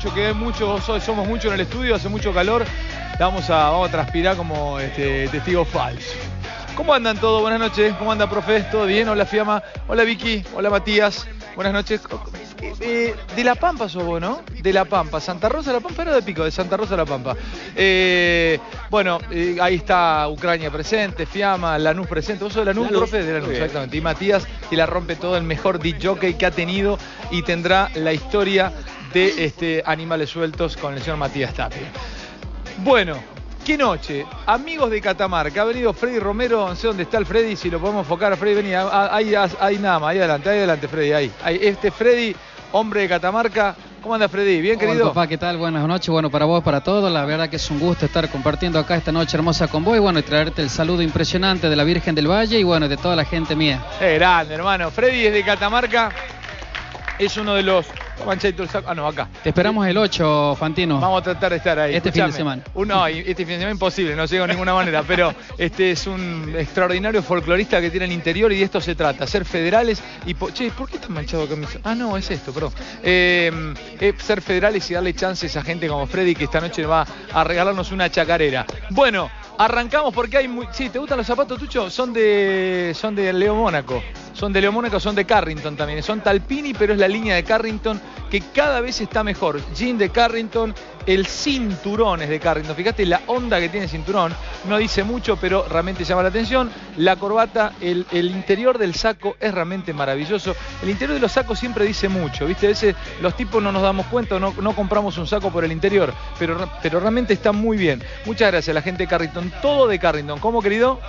Tucho, que es mucho, so- somos mucho en el estudio, hace mucho calor, vamos a, vamos a transpirar como este, testigo falso. ¿Cómo andan todos? Buenas noches, ¿cómo anda, profe? ¿Todo bien? Hola, Fiamma, hola, Vicky, hola, Matías, buenas noches. Eh, de La Pampa sos vos, ¿no? De La Pampa, Santa Rosa La Pampa, era de Pico, de Santa Rosa La Pampa. Eh, bueno, eh, ahí está Ucrania presente, Fiamma, Lanús presente. ¿Vos sos de Lanús, Lanús. profe? De Lanús, bien. exactamente. Y Matías, que la rompe todo, el mejor DJ que ha tenido y tendrá la historia de este, Animales Sueltos con el señor Matías Tapia. Bueno, qué noche. Amigos de Catamarca, ha venido Freddy Romero, no sé dónde está el Freddy, si lo podemos enfocar. Freddy, vení, ahí, ahí nada más, ahí adelante, ahí adelante, Freddy, ahí. ahí. Este Freddy, hombre de Catamarca. ¿Cómo anda Freddy? ¿Bien, Hola, querido? papá, ¿qué tal? Buenas noches. Bueno, para vos, para todos, la verdad que es un gusto estar compartiendo acá esta noche hermosa con vos y bueno, y traerte el saludo impresionante de la Virgen del Valle y bueno, de toda la gente mía. Eh, grande, hermano. Freddy es de Catamarca. Es uno de los. Manchadito el saco. Ah, no, acá. Te esperamos el 8, Fantino. Vamos a tratar de estar ahí. Este fin de Escuchame, semana. Uno, este fin de semana imposible, no llego de ninguna manera, pero este es un extraordinario folclorista que tiene el interior y de esto se trata, ser federales y... po- Che, ¿por qué está manchado camisa? Ah, no, es esto, perdón. Eh, eh, ser federales y darle chances a gente como Freddy que esta noche va a regalarnos una chacarera. Bueno, arrancamos porque hay muy... Sí, ¿te gustan los zapatos, Tucho? Son de, son de Leo Mónaco. Son de Leo Mónaco, son de Carrington también. Son Talpini, pero es la línea de Carrington que cada vez está mejor. Jean de Carrington, el cinturón es de Carrington. Fíjate la onda que tiene el cinturón. No dice mucho, pero realmente llama la atención. La corbata, el, interior del saco es realmente maravilloso. El interior de los sacos siempre dice mucho, ¿viste? A veces los tipos no nos damos cuenta, no, compramos un saco por el interior, pero, pero realmente está muy bien. Muchas gracias a la gente de Carrington. Todo de Carrington. ¿Cómo, querido?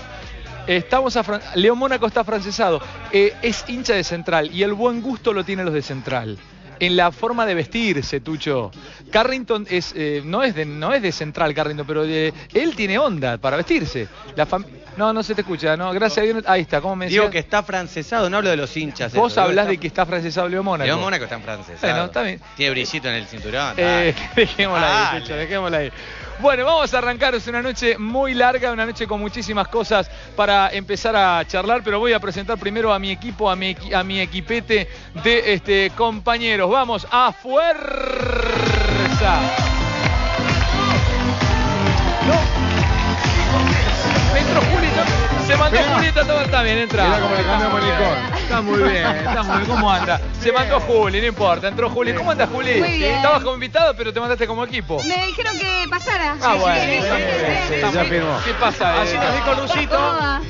Estamos a Fran- Leo Mónaco está francesado. Eh, es hincha de Central y el buen gusto lo tienen los de Central. En la forma de vestirse, Tucho. Carrington es, eh, no, es de, no es de Central, Carrington, pero de- él tiene onda para vestirse. La no, no se te escucha, no, gracias a Dios. Ahí está, ¿cómo me Digo decías? que está francesado, no hablo de los hinchas. Vos eso, digo hablás de que está francesado Leo Mónaco. León Mónaco está en francesado. Bueno, está bien. Tiene brillito en el cinturón. Eh, dejémosla ahí. Tucho, dejémosla ahí. Bueno, vamos a arrancar. Es una noche muy larga, una noche con muchísimas cosas para empezar a charlar, pero voy a presentar primero a mi equipo, a mi, a mi equipete de este, compañeros. Vamos a fuerza. Se mandó. Julieta, todo está bien, entra. Mirá cómo le cambiamos el licor. Está muy bien, está muy bien. ¿Cómo anda? Se mandó Juli, no importa. Entró Juli. ¿Cómo anda Juli? Muy bien. Estabas como invitado, pero te mandaste como equipo. Me dijeron que pasara. Ah, bueno. Sí, sí, sí, sí. sí, ya firmó. ¿Qué pasa? Así nos dijo Lucito.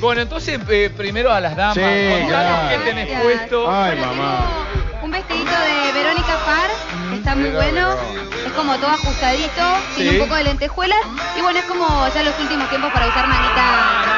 Bueno, entonces eh, primero a las damas. Sí, Contanos qué tenés Gracias. puesto. Ay, Bueno, mamá. tengo Un vestidito de Verónica Farr, que está muy bueno. Es como todo ajustadito, tiene Sí. un poco de lentejuelas. Y bueno, es como ya los últimos tiempos para usar manita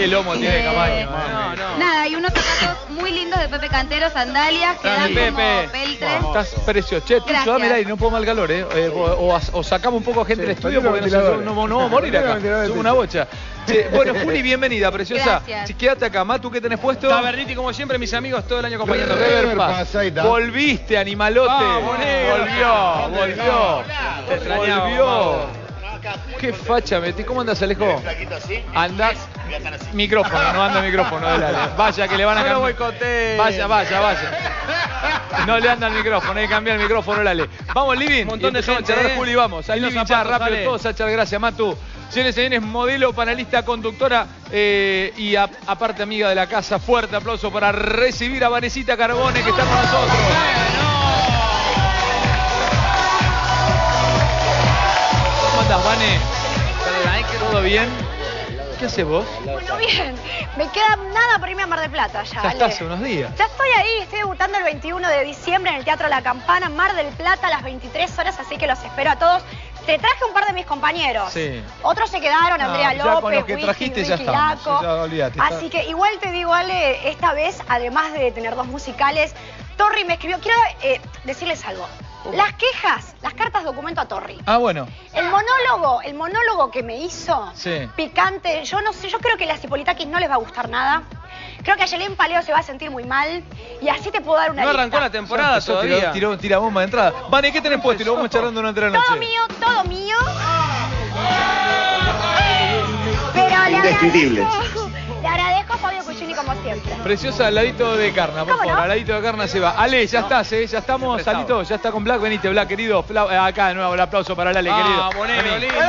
Qué lomo tiene Eh, Camaño. no, no. Nada, y unos zapatos muy lindos de Pepe Cantero, sandalias, que dan como Pepe. peltre. Estás precioso. Che, Tucho, Gracias. dame el aire, no puedo mal calor, ¿eh? Eh, o, o- o sacamos un poco de gente Sí, del estudio prendí porque los no, ventiladores. no, no vamos a morir Prendí los acá. ventiladores, Somos una bocha. Che, bueno, Juli, bienvenida, preciosa. Gracias. Si quédate acá, Matu, ¿qué tenés puesto? Taberniti, como siempre, mis amigos todo el año acompañándome. Rever Rever Paz. Paz, ahí está. Volviste, animalote. Vamos, negro. volvió, volvió. Te extrañaba, Volvió. Qué facha metí. ¿Cómo andas, Alejo? Anda. Micrófono, no anda micrófono, dale. Vaya que le van a No lo cambiar. Vaya, vaya, vaya. No le anda el micrófono, hay que cambiar el micrófono, dale. Vamos, Living. Un montón de gente, a charlar, ¿eh? Juli, vamos. Al Living ya, rápido todos a echar gracias, Matu. Señores y señores, modelo, panelista, conductora eh, y a- aparte amiga de la casa. Fuerte aplauso para recibir a Vanesita Carbone que está con nosotros. ¿Cómo andas, Vane? ¿Todo bien? ¿Qué haces vos? Bueno, bien. Me queda nada para irme a Mar del Plata ya. Ya Ale. está hace unos días. Ya estoy ahí, estoy debutando el 21 de diciembre en el Teatro La Campana, Mar del Plata, a las 23 horas, así que los espero a todos. Te traje un par de mis compañeros. Sí. Otros se quedaron, Andrea ya López, con los que Wiki, trajiste ya Ricky estamos, Laco. ya olvídate, está- Así que igual te digo, Ale, esta vez, además de tener dos musicales, Torri me escribió, quiero eh, decirles algo. Las quejas, las cartas documento a Torri. Ah, bueno. El monólogo, el monólogo que me hizo, Sí. picante, yo no sé, yo creo que a las Hipolitakis no les va a gustar nada. Creo que a Yelén Paleo se va a sentir muy mal. Y así te puedo dar una No arrancó lista. la temporada todavía. Tiró, tiró, tira bomba de entrada. Vane, ¿qué tenés puesto? Y lo vamos charlando durante la noche. Todo mío, todo mío. Pero le Indescriptible. Como siempre. Preciosa al ladito de Carna, por ¿Cómo favor, no? al ladito de Carna se va. Ale, ya estás, ¿eh? Ya estamos. Salito, ya está con Black, venite, Black, querido. Fla- eh, Acá de nuevo el aplauso para el Ale, querido. Ah, bonero, Vení. lindo.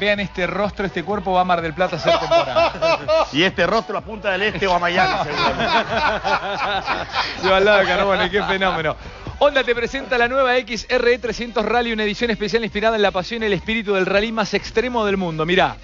Vean este rostro, este cuerpo, va a Mar del Plata a ser temporada. Y este rostro a Punta del Este o a Miami, seguro. Yo al lado de Carbone, qué fenómeno. Honda te presenta la nueva XRE 300 Rally, una edición especial inspirada en la pasión y el espíritu del rally más extremo del mundo. Mirá.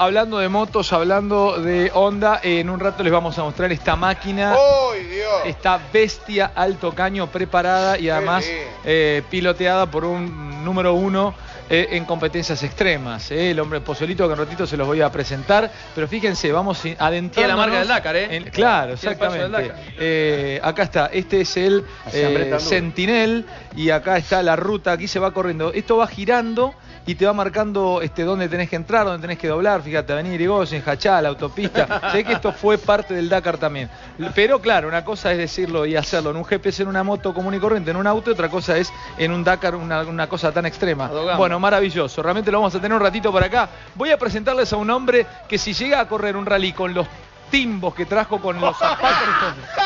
Hablando de motos, hablando de Honda, eh, en un rato les vamos a mostrar esta máquina. ¡Uy, Dios! Esta bestia alto caño preparada y además eh, piloteada por un número uno eh, en competencias extremas. eh. El hombre Pozolito que en un ratito se los voy a presentar. Pero fíjense, vamos adentrándonos. Tiene la marca del Dakar, ¿eh? en- claro, del exactamente. Dakar. Eh, acá está, este es el Así, Y acá está la ruta, aquí se va corriendo. Esto va girando y te va marcando este, dónde tenés que entrar, dónde tenés que doblar. Fíjate, Avenida Irigoyen, Hachá, la autopista. sé que esto fue parte del Dakar también. Pero claro, una cosa es decirlo y hacerlo en un GPS en una moto común y corriente, en un auto, y otra cosa es en un Dakar una, una cosa tan extrema. Adogamos. Bueno, maravilloso. Realmente lo vamos a tener un ratito por acá. Voy a presentarles a un hombre que si llega a correr un rally con los timbos que trajo con los zapatos.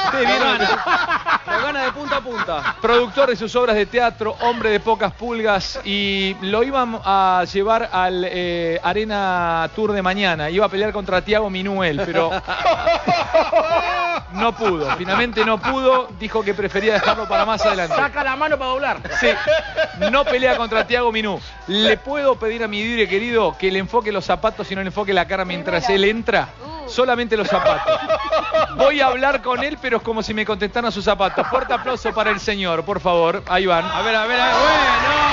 Ustedes vieron- gana. Lo gana de punta a punta. productor de sus obras de teatro, hombre de pocas pulgas, y lo iban a llevar al eh, Arena Tour de mañana. Iba a pelear contra Tiago Minuel, pero no pudo. Finalmente no pudo. Dijo que prefería dejarlo para más adelante. Saca la mano para doblar. Sí, no pelea contra Tiago Minú. ¿Le puedo pedir a mi Dibre querido que le enfoque los zapatos y no le enfoque la cara mientras él entra? Solamente los zapatos. Voy a hablar con él, pero es como si me contestaran sus zapatos. Fuerte aplauso para el señor, por favor. Ahí van. A ver, a ver, a ver. Bueno.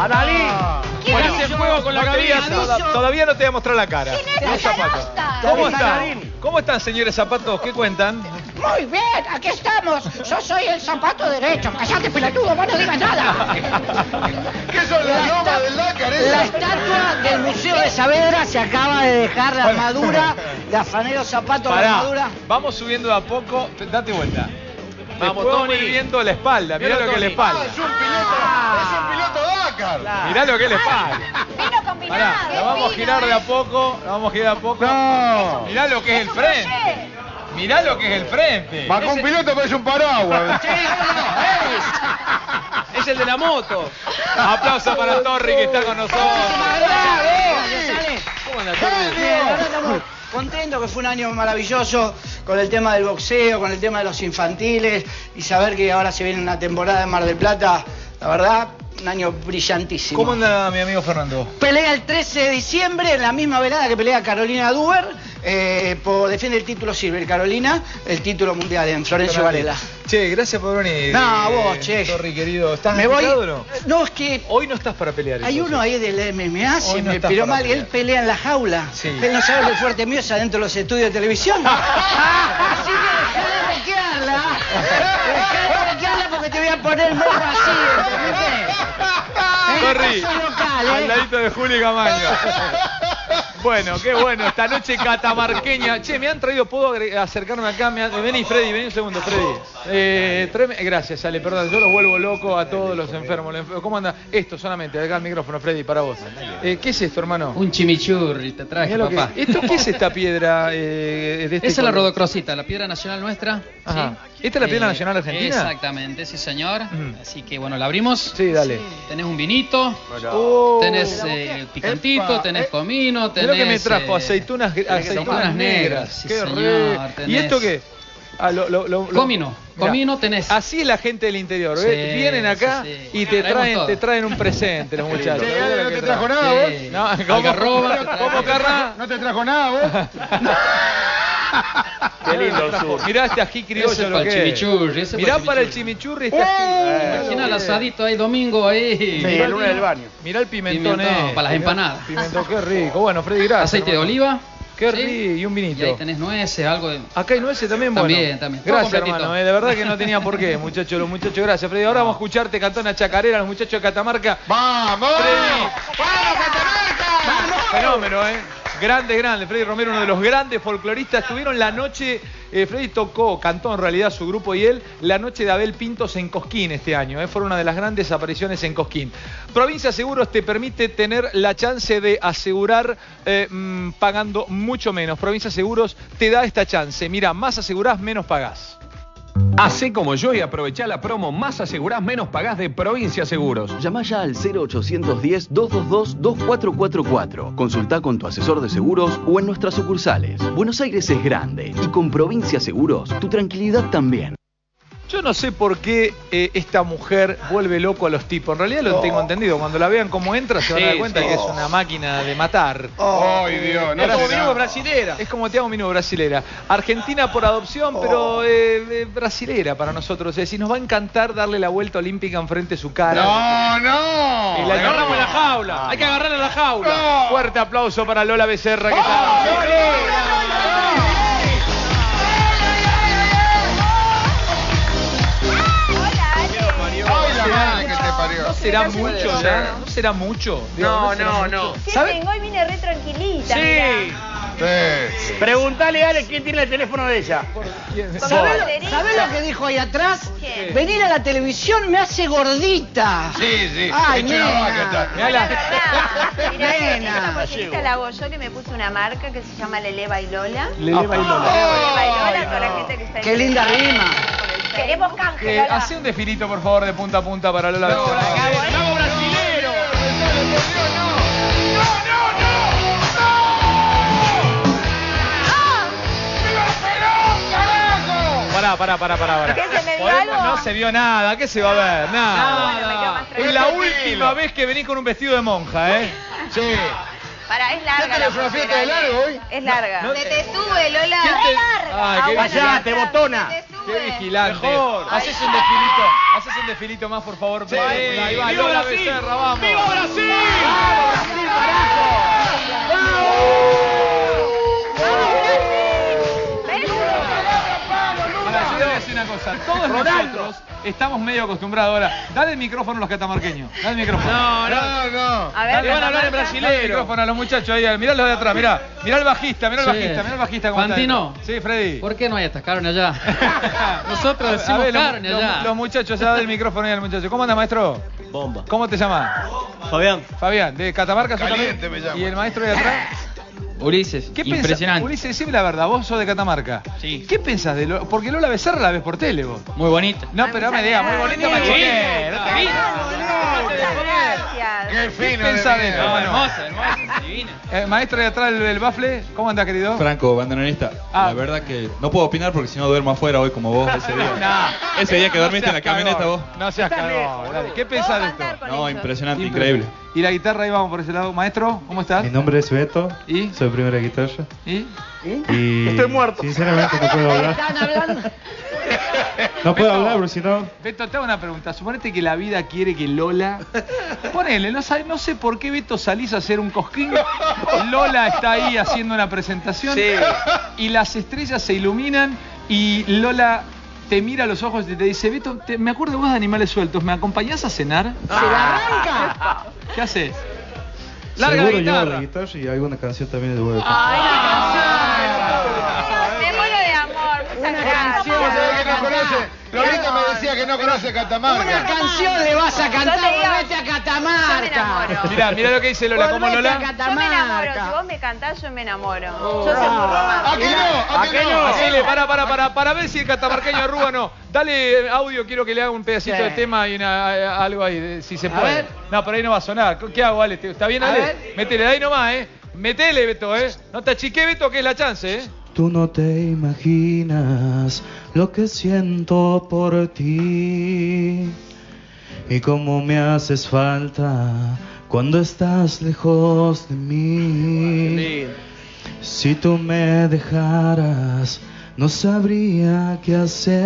¡Analí! ¿Quién Bueno, hace juego con la cabeza. toda- todavía no te voy a mostrar la cara. ¿Quién es Los zapatos. ¿Cómo están? ¿Cómo están, señores zapatos? ¿Qué cuentan? Muy bien, aquí estamos. Yo soy el zapato derecho. Callate, pelotudo, vos no digas nada. ¿Qué son las lomas del Dakar La estatua del Museo de Saavedra se acaba de dejar la armadura, de afanero zapato la armadura. vamos subiendo de a poco. Date vuelta. Vamos, Después Tony. viendo la espalda. Mirá Mirá, lo que es la Tony. Ah, espalda. es un piloto, es un piloto Dakar. Mirá lo que es la espalda. Vino combinado. Pará, la vamos a girar de a poco, la vamos a girar de a poco. Mirá lo que es el frente. Mirá lo que es el frente. Va con un piloto parece un paraguas. Es el de la moto. Aplauso para Torri que está con nosotros. ¿Cómo anda, Bien, contentos que fue un año maravilloso con el tema del boxeo, con el tema de los infantiles y saber que ahora se viene una temporada en Mar del Plata, la verdad, un año brillantísimo. ¿Cómo anda mi amigo Fernando? Pelea el 13 de diciembre en la misma velada que pelea Carolina Duber, eh, por, defiende el título Silver Carolina, el título mundial en Florencio Varela. Che, gracias por venir. No, eh, vos, che. Torri querido, ¿estás Me voy. o no? No, es que Hoy no estás para pelear. hay entonces. uno ahí del MMA, se no me para mal, y pelear. él pelea en la jaula. Sí. Él no sabe que el fuerte mío es adentro de los estudios de televisión. Así que dejá de bequearla. Dejá de bequearla porque te voy a poner morro así, Torri, local, ¿eh? al ladito de Julio Camaño. Bueno, qué bueno, esta noche catamarqueña. Che, me han traído, ¿puedo acercarme acá? Me han- Vení, Freddy, vení un segundo, Freddy. Eh, tráeme- Gracias, Ale, perdón, yo los vuelvo loco a todos los enfermos. ¿Cómo anda? Esto solamente, acá el micrófono, Freddy, para vos. Eh, ¿Qué es esto, hermano? Un chimichurri te traje, Mirá lo que- papá. ¿Esto qué es esta piedra eh, de este Esa es la rodocrosita, la piedra nacional nuestra. Ajá. ¿sí? ¿Esta es la Eh, nacional argentina? Exactamente, sí señor. Mm. Así que bueno, la abrimos. Sí, dale. Tenés un vinito, Oh. tenés eh, picantito, Epa, tenés eh. comino, tenés... lo que me trajo, eh, aceitunas, aceitunas aceitunas negras. negras, sí, Qué señor, ¿Y esto qué? Ah, lo- lo- lo- lo- Comino, Mirá, comino tenés. Así es la gente del interior, Sí, ¿ves? Vienen acá sí, sí. y te traen, te traen un presente los muchachos. Ale, no te trajo. nada, vos. Sí. No, ¿cómo? ¿Cómo, Carla? ¿No te trajo nada vos? Qué lindo el sur. Mirá este ají criollo Ese lo para el que chimichurri, ese Mirá para el chimichurri. este ají. Imagina el asadito ahí domingo ahí. Sí, el lunes del baño. Mirá el pimentón, Pimentón, eh. para las empanadas. Pimentón, qué rico. Bueno, Freddy, gracias. Aceite de hermano. oliva. Qué Sí. rico, y un vinito. Y ahí tenés nueces, algo de... Acá hay nueces también, bueno. También, también. Todo Gracias, completito. hermano. eh, de verdad que no tenía por qué, muchachos. Los muchachos, gracias, Freddy. Ahora vamos a escucharte cantar una chacarera, los muchachos de Catamarca. ¡Vamos! Freddy. Fenómeno, ¿eh? Grande, grande. Freddy Romero, uno de los grandes folcloristas. Tuvieron la noche, eh, Freddy tocó, cantó en realidad su grupo y él, la noche de Abel Pintos en Cosquín este año. ¿eh? Fueron una de las grandes apariciones en Cosquín. Provincia Seguros te permite tener la chance de asegurar eh, mm, pagando mucho menos. Provincia Seguros te da esta chance. Mira, más asegurás, menos pagás. Hacé como yo y aprovechá la promo Más asegurás, menos pagás de Provincia Seguros. Llama ya al 0810-222-2444. Consulta con tu asesor de seguros o en nuestras sucursales. Buenos Aires es grande y con Provincia Seguros tu tranquilidad también. Yo no sé por qué eh, esta mujer vuelve loco a los tipos. En realidad lo tengo entendido. Cuando la vean cómo entra, se van a dar cuenta sí. que es una máquina de matar. ¡Ay, Dios! No Es como vinimos brasilera. Es como te hago Minu brasilera. Argentina por adopción, pero eh, eh, brasilera para nosotros. Es decir, nos va a encantar darle la vuelta olímpica enfrente de su cara. ¡No, no! Y la agarramos en la jaula. Hay que agarrarla en la jaula. Fuerte aplauso para Lola Becerra que está. Será mucho ya? ¿No será mucho? No, no, no. ¿Qué ¿Sabe? tengo? Hoy vine re tranquilita. Sí. mirá. Sí. Preguntale a Ale quién tiene el teléfono de ella. ¿Sabés lo, sabés lo que dijo ahí atrás? ¿Quién? Venir a la televisión me hace gordita. Sí, sí. Ay, nena. Mirá La mirá, Nena. esta porquerita la hago yo que me puse una marca que se llama Lele Bailola. Le lleva el Lola. Lele Bailola, toda la gente que está Qué linda rima. Queremos canje, Eh, Lola. hace un desfilito, por favor, de punta a punta para Lola Becerra. ¡Vamos brasilero! Pará, pará, pará, pará. pará. ¿Qué, se me vio Podemos- algo? No se vio nada, ¿qué se va a ver? Nada. Bueno, me quedo más Es la última vez que venís con un vestido de monja, ¿eh? Sí. Para, es larga. ¿Qué tenés, la una fiesta de largo hoy? Es larga. No- se te sube, Lola. ¿Quién te- larga. Ay, qué Callate, ya está. botona. Se te Qué vigilante. Mejor. Haces un desfilito, haces un desfilito más, por favor. Sí. Ahí va, ¡Viva Lola Brasil! Becerra, vamos. ¡Viva Brasil! Ahora, yo te voy a decir una cosa. Todos nosotros estamos medio acostumbrados ahora. Dale el micrófono a los catamarqueños. Dale el micrófono. No, no. No. A ver, Te van a hablar en Dale el brasilero. micrófono a los muchachos ahí. Mirá los de atrás, mirá. Mirá el bajista, mirá el Sí. bajista, mirá el bajista. cómo Fantino. Sí, Freddy. ¿Por qué no hay estas carnes allá? Nosotros decimos ver, los- carne los, allá. los muchachos, ya dale el micrófono ahí al muchacho. ¿Cómo anda, maestro? Bomba. ¿Cómo te llamas? Fabián. Fabián, de Catamarca. ¿sos Caliente también? me llamo. ¿Y el maestro de atrás? Ulises, ¿Qué pensás? impresionante. Ulises, decime la verdad, vos sos de Catamarca. Sí. ¿Qué pensás de Lola? Porque Lola Becerra la ves por tele vos. Muy bonita. No, Ay, pero no me digas, muy. No. Muchas gracias. ¡Qué fino! de pensás de? No, hermosa, hermosa, divina. Eh, maestro de atrás del, bafle, ¿cómo andás, querido? Franco, bandoneonista. Ah. La verdad que no puedo opinar porque si no duermo afuera hoy como vos ese día. Nah. Ese día que No dormiste en la camioneta vos. No seas cagón. ¿Qué pensás de esto? No, impresionante, increíble. Y la guitarra ahí vamos por ese lado. Maestro, ¿cómo estás? Mi nombre es Beto, ¿Y? soy primera guitarra ¿Y? y Estoy muerto. sinceramente no puedo hablar. Están hablando. No puedo hablar porque si no Beto, te hago una pregunta. Suponete que la vida quiere que Lola. Ponele, no, sabe- no sé por qué Beto salís a hacer un cosquín. Lola está ahí haciendo una presentación. Sí. Y las estrellas se iluminan y Lola te mira a los ojos y te dice: Beto, te- me acuerdo de vos de animales sueltos. ¿Me acompañás a cenar? Se la arranca. ¿Qué haces? Larga la guitarra. guitarra y alguna canción también de huevo. Ay, no. Que no conoce Una Catamarca. canción le vas a cantar, volvete a Yo me Catamarca. enamoro. Mirá, mirá lo que dice Lola. ¿Cómo Lola? Yo me enamoro. Si vos me cantás, yo me enamoro. Yo soy muy ¿A romántica. qué no? ¿A qué no? Hacele, para, para, para, para ver si el catamarqueño arruga o no. Dale eh, audio, quiero que le haga un pedacito de tema y una- eh, algo ahí, si se A puede. ver. No, por ahí no va a sonar. ¿Qué hago, Ale? ¿Está bien, A Ale? ver. Métele, de ahí nomás, ¿eh? Metele, Beto, ¿eh? No te achique, Beto, que es la chance, ¿eh? Tú no te imaginas lo que siento por ti y cómo me haces falta cuando estás lejos de mí. Si tú me dejaras, no sabría qué hacer.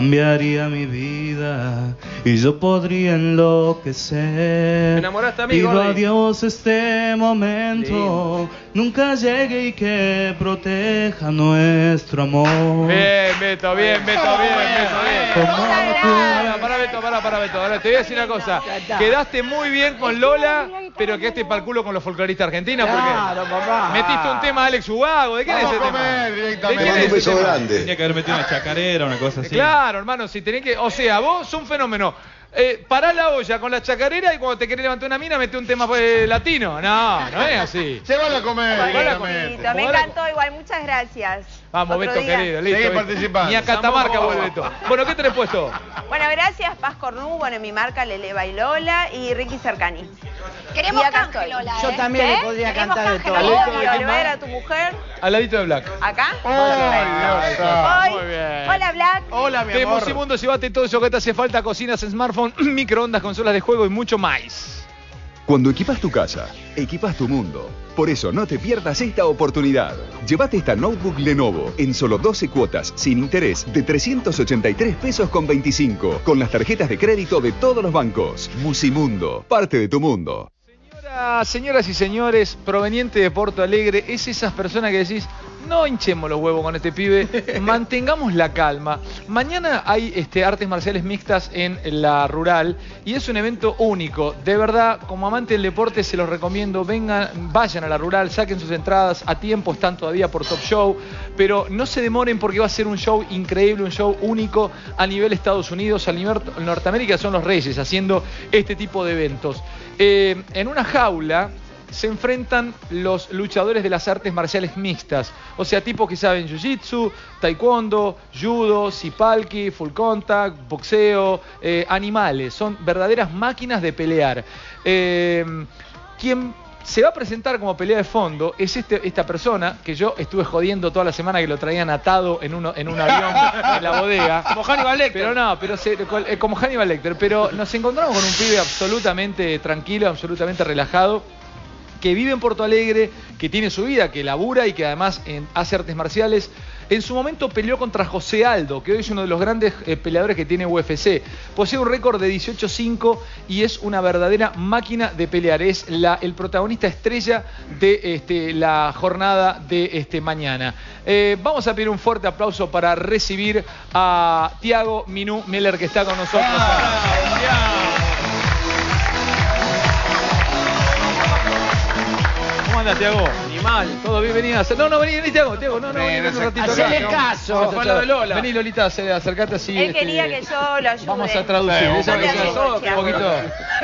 Cambiaría mi vida y yo podría enloquecer. Me enamoraste a mí, Pido a Dios este momento nunca llegue y que proteja nuestro amor. Bien, Beto, bien, Beto, bien, Beto, bien. Pará, pará, Beto, pará, pará, Beto. Ahora te voy a decir una cosa. Quedaste muy bien con Lola, pero quedaste para el culo con los folcloristas argentinos porque Claro, papá. metiste un tema de Alex Ubago. ¿De quién Vamos es a ese tema? comer ¿De directamente. quién es ese tema? Tenía que haber metido una chacarera, una cosa así. Claro, hermano, si tenés que. O sea, vos sos un fenómeno. Eh, pará la olla con la chacarera y cuando te querés levantar una mina, mete un tema eh, latino. No, no es así. A comer. Llévala a comer. Me Ahora- encantó igual, muchas gracias. Vamos, Otro Beto, día. querido. Listo. Sigue Beto. participando. Ni a Catamarca vuelve Beto. Bueno, ¿qué tenés puesto? Bueno, gracias Paz Cornú, bueno, mi marca Lele Bailola y Ricky Cercani. Queremos Y acá canje, estoy. Lola. Yo ¿eh? también le ¿Eh? podría Queremos cantar de todo. Lola. ¿Alito de Obvio, quién le voy a tu mujer. Al ladito de Black. ¿Acá? Bien. Hola, Black. Hola, mi De amor. Musimundo, llévate todo eso que te hace falta, cocinas, smartphone, microondas, consolas de juego y mucho más. Cuando equipas tu casa, equipas tu mundo. Por eso no te pierdas esta oportunidad. Llévate esta notebook Lenovo en solo 12 cuotas sin interés de 383 pesos con 25 con las tarjetas de crédito de todos los bancos. Musimundo, parte de tu mundo. Señora- señoras y señores, proveniente de Porto Alegre, es esas personas que decís, no hinchemos los huevos con este pibe, mantengamos la calma. Mañana hay este, artes marciales mixtas en la rural y es un evento único. De verdad, como amante del deporte se los recomiendo, vengan, vayan a la rural, saquen sus entradas, a tiempo están todavía por Top Show, pero no se demoren porque va a ser un show increíble, un show único a nivel Estados Unidos, a nivel Norteamérica son los reyes haciendo este tipo de eventos. Eh, en una jaula se enfrentan los luchadores de las artes marciales mixtas, o sea, tipos que saben jiu-jitsu, taekwondo, judo, sipalki, full contact, boxeo, eh, animales, son verdaderas máquinas de pelear. Eh, quien se va a presentar como pelea de fondo es este, esta persona que yo estuve jodiendo toda la semana que lo traían atado en, uno, en un avión en la bodega. Como Hannibal Lecter. Pero no, pero se- eh, como Hannibal Lecter, pero nos encontramos con un pibe absolutamente tranquilo, absolutamente relajado que vive en Porto Alegre, que tiene su vida, que labura y que además hace artes marciales. En su momento peleó contra José Aldo, que hoy es uno de los grandes eh, peleadores que tiene UFC. Posee un récord de 18-5 y es una verdadera máquina de pelear. Es el protagonista estrella de este, la jornada de este, mañana. Eh, vamos a pedir un fuerte aplauso para recibir a Tiago Minú Meller, que está con nosotros. ¿Cómo andas, Tiago? Animal. Todo bien, vení a hacer. No, no, vení, vení, Tiago, Tiago, no, no, vení, vení un ratito. Hacele acá. caso. Vamos a de Lola. Vení, Lolita, acercate así. Él este, quería que yo lo ayude. Vamos a traducir. Sí, esa- poquito. un poquito.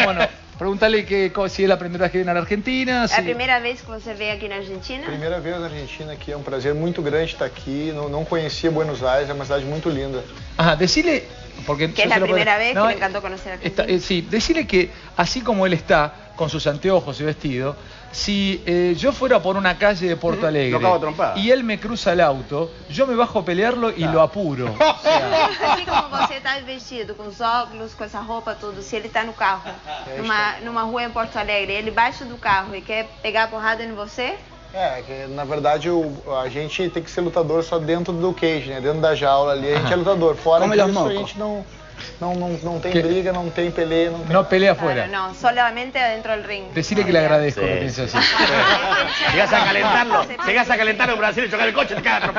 Bueno, preguntale que, si es la primera vez que viene a la Argentina. La si- primera vez que você veio aqui na Argentina? Primeira vez na Argentina aqui, é um prazer muito grande estar aqui. Não, não conhecia Buenos Aires, é uma cidade muito linda. Ajá, decile. Porque Que es la lo puedo- primera vez No, que me encantó conocer a Está- Argentina. eh, sí, decirle que así como él está, con sus anteojos y vestido, si eh, yo fuera por una calle de Porto Alegre lo cago a trompada. y él me cruza el auto, yo me bajo a pelearlo y lo apuro. O sea, como você tá vestido, com os óculos, com essa roupa tudo, se ele tá no carro, numa, numa rua em Porto Alegre, ele baixa do carro e quer pegar a porrada em você, É, que na verdade o- a gente tem que ser lutador só dentro do cage, né? Dentro da jaula ali, a gente é lutador. Fora Come los disso, a mocos. gente não, não, não, não tem Que- briga, não tem peleia, não tem no pelea claro, afuera. no, solamente adentro del ring. Decirle que le agradezco que piense así. Llegas a calentarlo, llegas a calentarlo en Brasil y chocar el coche, te cagas.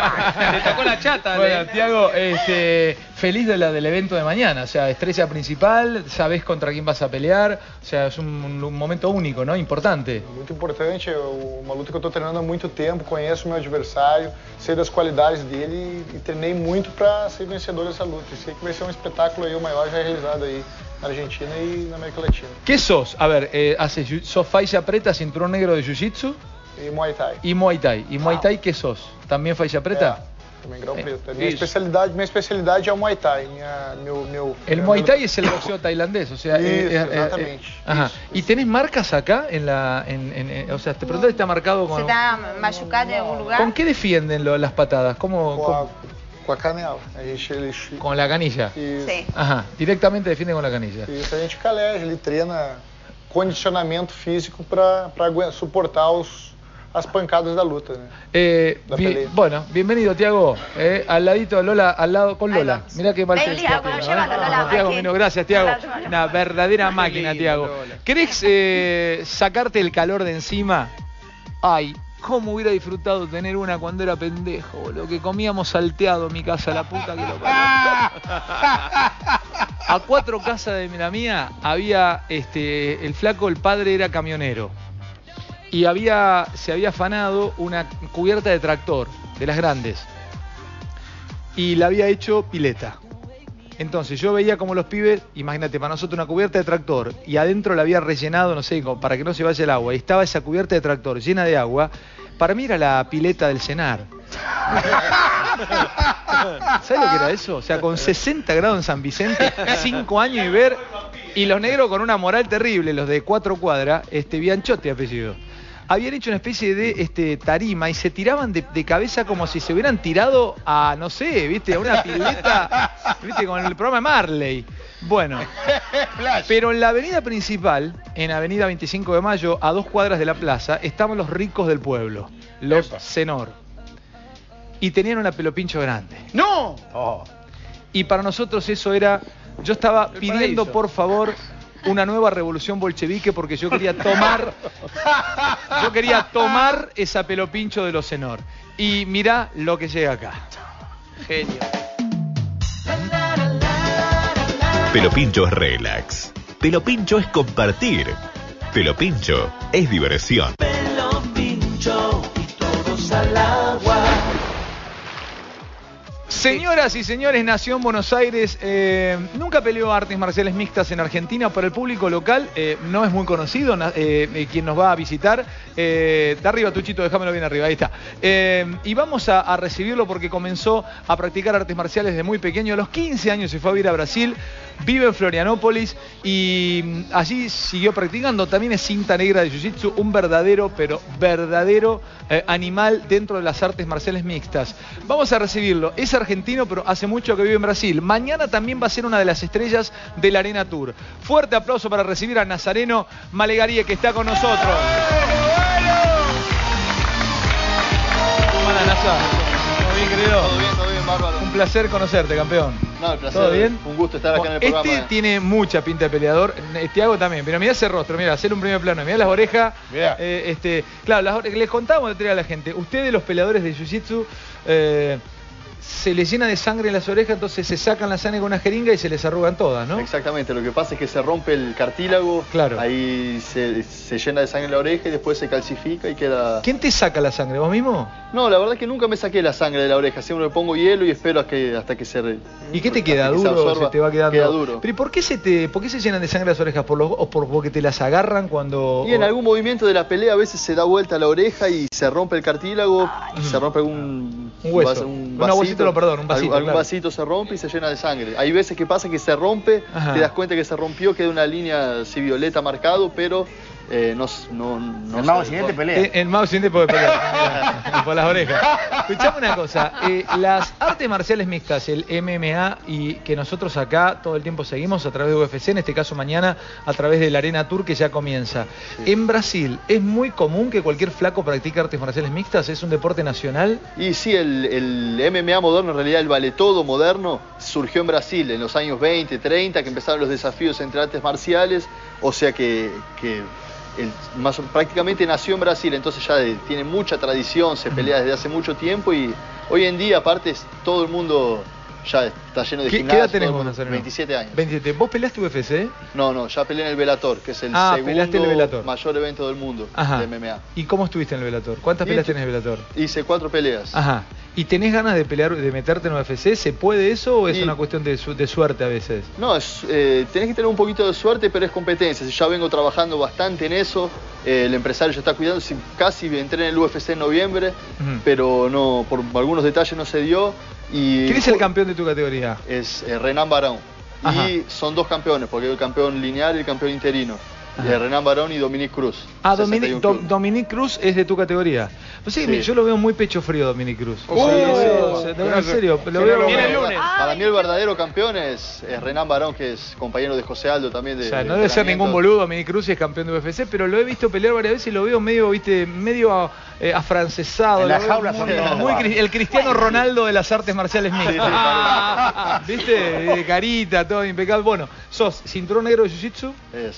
Le tocó la chata. Bueno, Tiago, este, feliz de la, del evento de mañana, o sea, estrella principal, sabes contra quién vas a pelear, o sea, es un, un momento único, ¿no? Importante. Muito importante, é uma luta que eu estou treinando há muito tempo, conheço meu adversário, sei das qualidades dele e, e treinei muito para ser vencedor dessa luta. E sei que vai ser um espetáculo aí, o maior já realizado aí na Argentina e na América Latina. ¿Qué sos? A ver, eh, haces, sos faixa preta, cinturón negro de Jiu-Jitsu E Muay Thai. y Muay Thai. ¿Y Muay Thai qué sos? ¿También faixa preta? Também grau É, preto. A minha isso. especialidade, minha especialidade é o Muay Thai. Minha, meu, meu, El meu- Muay Thai es el boxeo tailandés, o sea... eh, Isso, eh, eh, exatamente. eh, ajá. ¿Y tenés marcas acá? en la en, en- en- O sea, te pregunté si está marcado con... tá machucado em algum lugar? ¿Con qué defienden lo- las patadas? ¿Cómo, com, a, cómo- com a canela. A gente, eles, Con la canilla. Isso. Sim. Ajá, directamente defienden con la canilla. Isso, a gente caleja, ele treina condicionamento físico para suportar os, as pancadas da luta, né? Eh, La bi- pelea. bueno, bienvenido, Tiago. Eh, al ladito de Lola, al lado con Lola. Mirá qué mal te Tiago, ¿eh? vino, gracias, Tiago. Una verdadera máquina, Tiago. ¿Querés eh, sacarte el calor de encima? Ay, cómo hubiera disfrutado tener una cuando era pendejo, boludo. Que comíamos salteado en mi casa, la puta que lo parió. A cuatro casas de la mía había este el flaco, el padre era camionero. Y había, se había afanado una cubierta de tractor, de las grandes. Y la había hecho pileta. Entonces yo veía como los pibes, imagínate, para nosotros una cubierta de tractor y adentro la había rellenado, no sé, para que no se vaya el agua. Y estaba esa cubierta de tractor llena de agua. Para mí era la pileta del cenar. ¿Sabes lo que era eso? O sea, con 60 grados en San Vicente, 5 años y ver. Y los negros con una moral terrible, los de cuatro cuadras, este, Bianchotti apellido. Habían hecho una especie de este, tarima y se tiraban de, de cabeza como si se hubieran tirado a, no sé, viste, a una pileta, viste, con el programa Marley. Bueno, pero en la avenida principal, en Avenida 25 de Mayo, a dos cuadras de la plaza, estaban los ricos del pueblo, los Senor. Y tenían una pelopincho grande. ¡No! Y para nosotros eso era, yo estaba pidiendo por favor una nueva revolución bolchevique porque yo quería tomar, yo quería tomar esa pelopincho de los Senor. Y mirá lo que llega acá. Genio. Pelo Pincho es relax. Pelo Pincho es compartir. Pelo Pincho es diversión. Señoras y señores, nació en Buenos Aires. eh, nunca peleó artes marciales mixtas en Argentina. Para el público local eh, no es muy conocido eh, quien nos va a visitar. De arriba, Tuchito, déjamelo bien arriba. Ahí está. Y vamos a, a recibirlo porque comenzó a practicar artes marciales desde muy pequeño. A los 15 años se fue a vivir a Brasil. Vive en Florianópolis y mm, allí siguió practicando. También es cinta negra de Jiu-Jitsu, un verdadero, pero verdadero animal dentro de las artes marciales mixtas. Vamos a recibirlo. Es argentino, pero hace mucho que vive en Brasil. Mañana también va a ser una de las estrellas del Arena Tour. Fuerte aplauso para recibir a Nazareno Malegarie, que está con nosotros. ¿Cómo anda, Nazar? ¿Todo bien, querido? Todo bien, todo bien, bárbaro. Un placer conocerte, campeón. No, el placer. ¿Todo bien? Un gusto estar acá en el Este programa. tiene mucha pinta de peleador, eh, Tiago también, pero mira ese rostro, mira, hacer un primer plano, mira las orejas. eh, este, claro, las les contamos de a la gente, ustedes los peleadores de Jiu-Jitsu eh, se les llena de sangre en las orejas, entonces se sacan la sangre con una jeringa y se les arrugan todas, ¿no? Exactamente, lo que pasa es que se rompe el cartílago, Claro. ahí se, se llena de sangre la oreja y después se calcifica y queda... ¿Quién te saca la sangre, vos mismo? No, la verdad es que nunca me saqué la sangre de la oreja, siempre me pongo hielo y espero a que, hasta que se... ¿Y qué te queda hasta se duro? absorba. se te va quedando. Queda duro. Pero ¿y por qué se te, por qué se llenan de sangre las orejas? ¿Por los, o por, porque te las agarran cuando? Y en o- algún movimiento de la pelea a veces se da vuelta la oreja y se rompe el cartílago, se rompe algún Un hueso. vas- Una perdón, un vasito, Algún, algún claro. vasito se rompe y se llena de sangre. Hay veces que pasa que se rompe, Ajá. te das cuenta que se rompió, queda una línea así violeta marcado, pero eh, no, no, no El mago siguiente pelea. Eh, El mago siguiente puede pelear. por las orejas. Escuchame una cosa. eh, las artes marciales mixtas, el MMA, y que nosotros acá todo el tiempo seguimos a través de UFC, en este caso mañana a través de la Arena Tour que ya comienza. En Brasil, ¿es muy común que cualquier flaco practique artes marciales mixtas? ¿Es un deporte nacional? Y sí, el, el MMA moderno, en realidad el vale todo moderno, surgió en Brasil en los años 20, 30, que empezaron los desafíos entre artes marciales, o sea que, que el- más, prácticamente nació en Brasil, entonces ya de- tiene mucha tradición, se pelea desde hace mucho tiempo y hoy en día aparte es- todo el mundo ya está lleno de ¿Qué, qué edad tenés vos, el Nazareno? 27 años. 27. ¿Vos peleaste UFC? No, no, ya peleé en el Velator, que es el Ah, el segundo Bellator. mayor evento del mundo Ajá. de MMA. ¿Y cómo estuviste en el Velator? ¿Cuántas Y- peleas tenés en el Velator? Hice cuatro peleas. Ajá. ¿Y tenés ganas de pelear, de meterte en UFC? ¿Se puede eso o es Y- una cuestión de, su- de suerte a veces? No, es, eh, tenés que tener un poquito de suerte, pero es competencia. Ya vengo trabajando bastante en eso. eh, el empresario ya está cuidando. Si casi entré en el UFC en noviembre, Ujú. pero no por algunos detalles no se dio. Y ¿Quién es el campeón de tu categoría? Es eh, Renan Barón. Ajá. Y son dos campeones, porque el campeón lineal y el campeón interino. Ajá. Eh, Renan Barón y Dominique Cruz. Ah, 61 Dominic. Dominic Cruz es de tu categoría. Pues sí, Sí. yo lo veo muy pecho frío, Dominic Cruz. Oh, Sí, sí, de en serio. Lo veo, el lunes. Para mí el verdadero campeón es, es Renan Barón, que es compañero de José Aldo también. De, O sea, de no debe ser ningún boludo, Dominic Cruz es campeón de UFC, pero lo he visto pelear varias veces y lo veo medio, viste, medio eh, afrancesado. En la jaula muy- son todos muy guapos. cri- El Cristiano Ronaldo de las artes marciales Sí, sí, mixtas. ¿Viste? De carita, todo impecable. Bueno, sos cinturón negro de Jiu-Jitsu.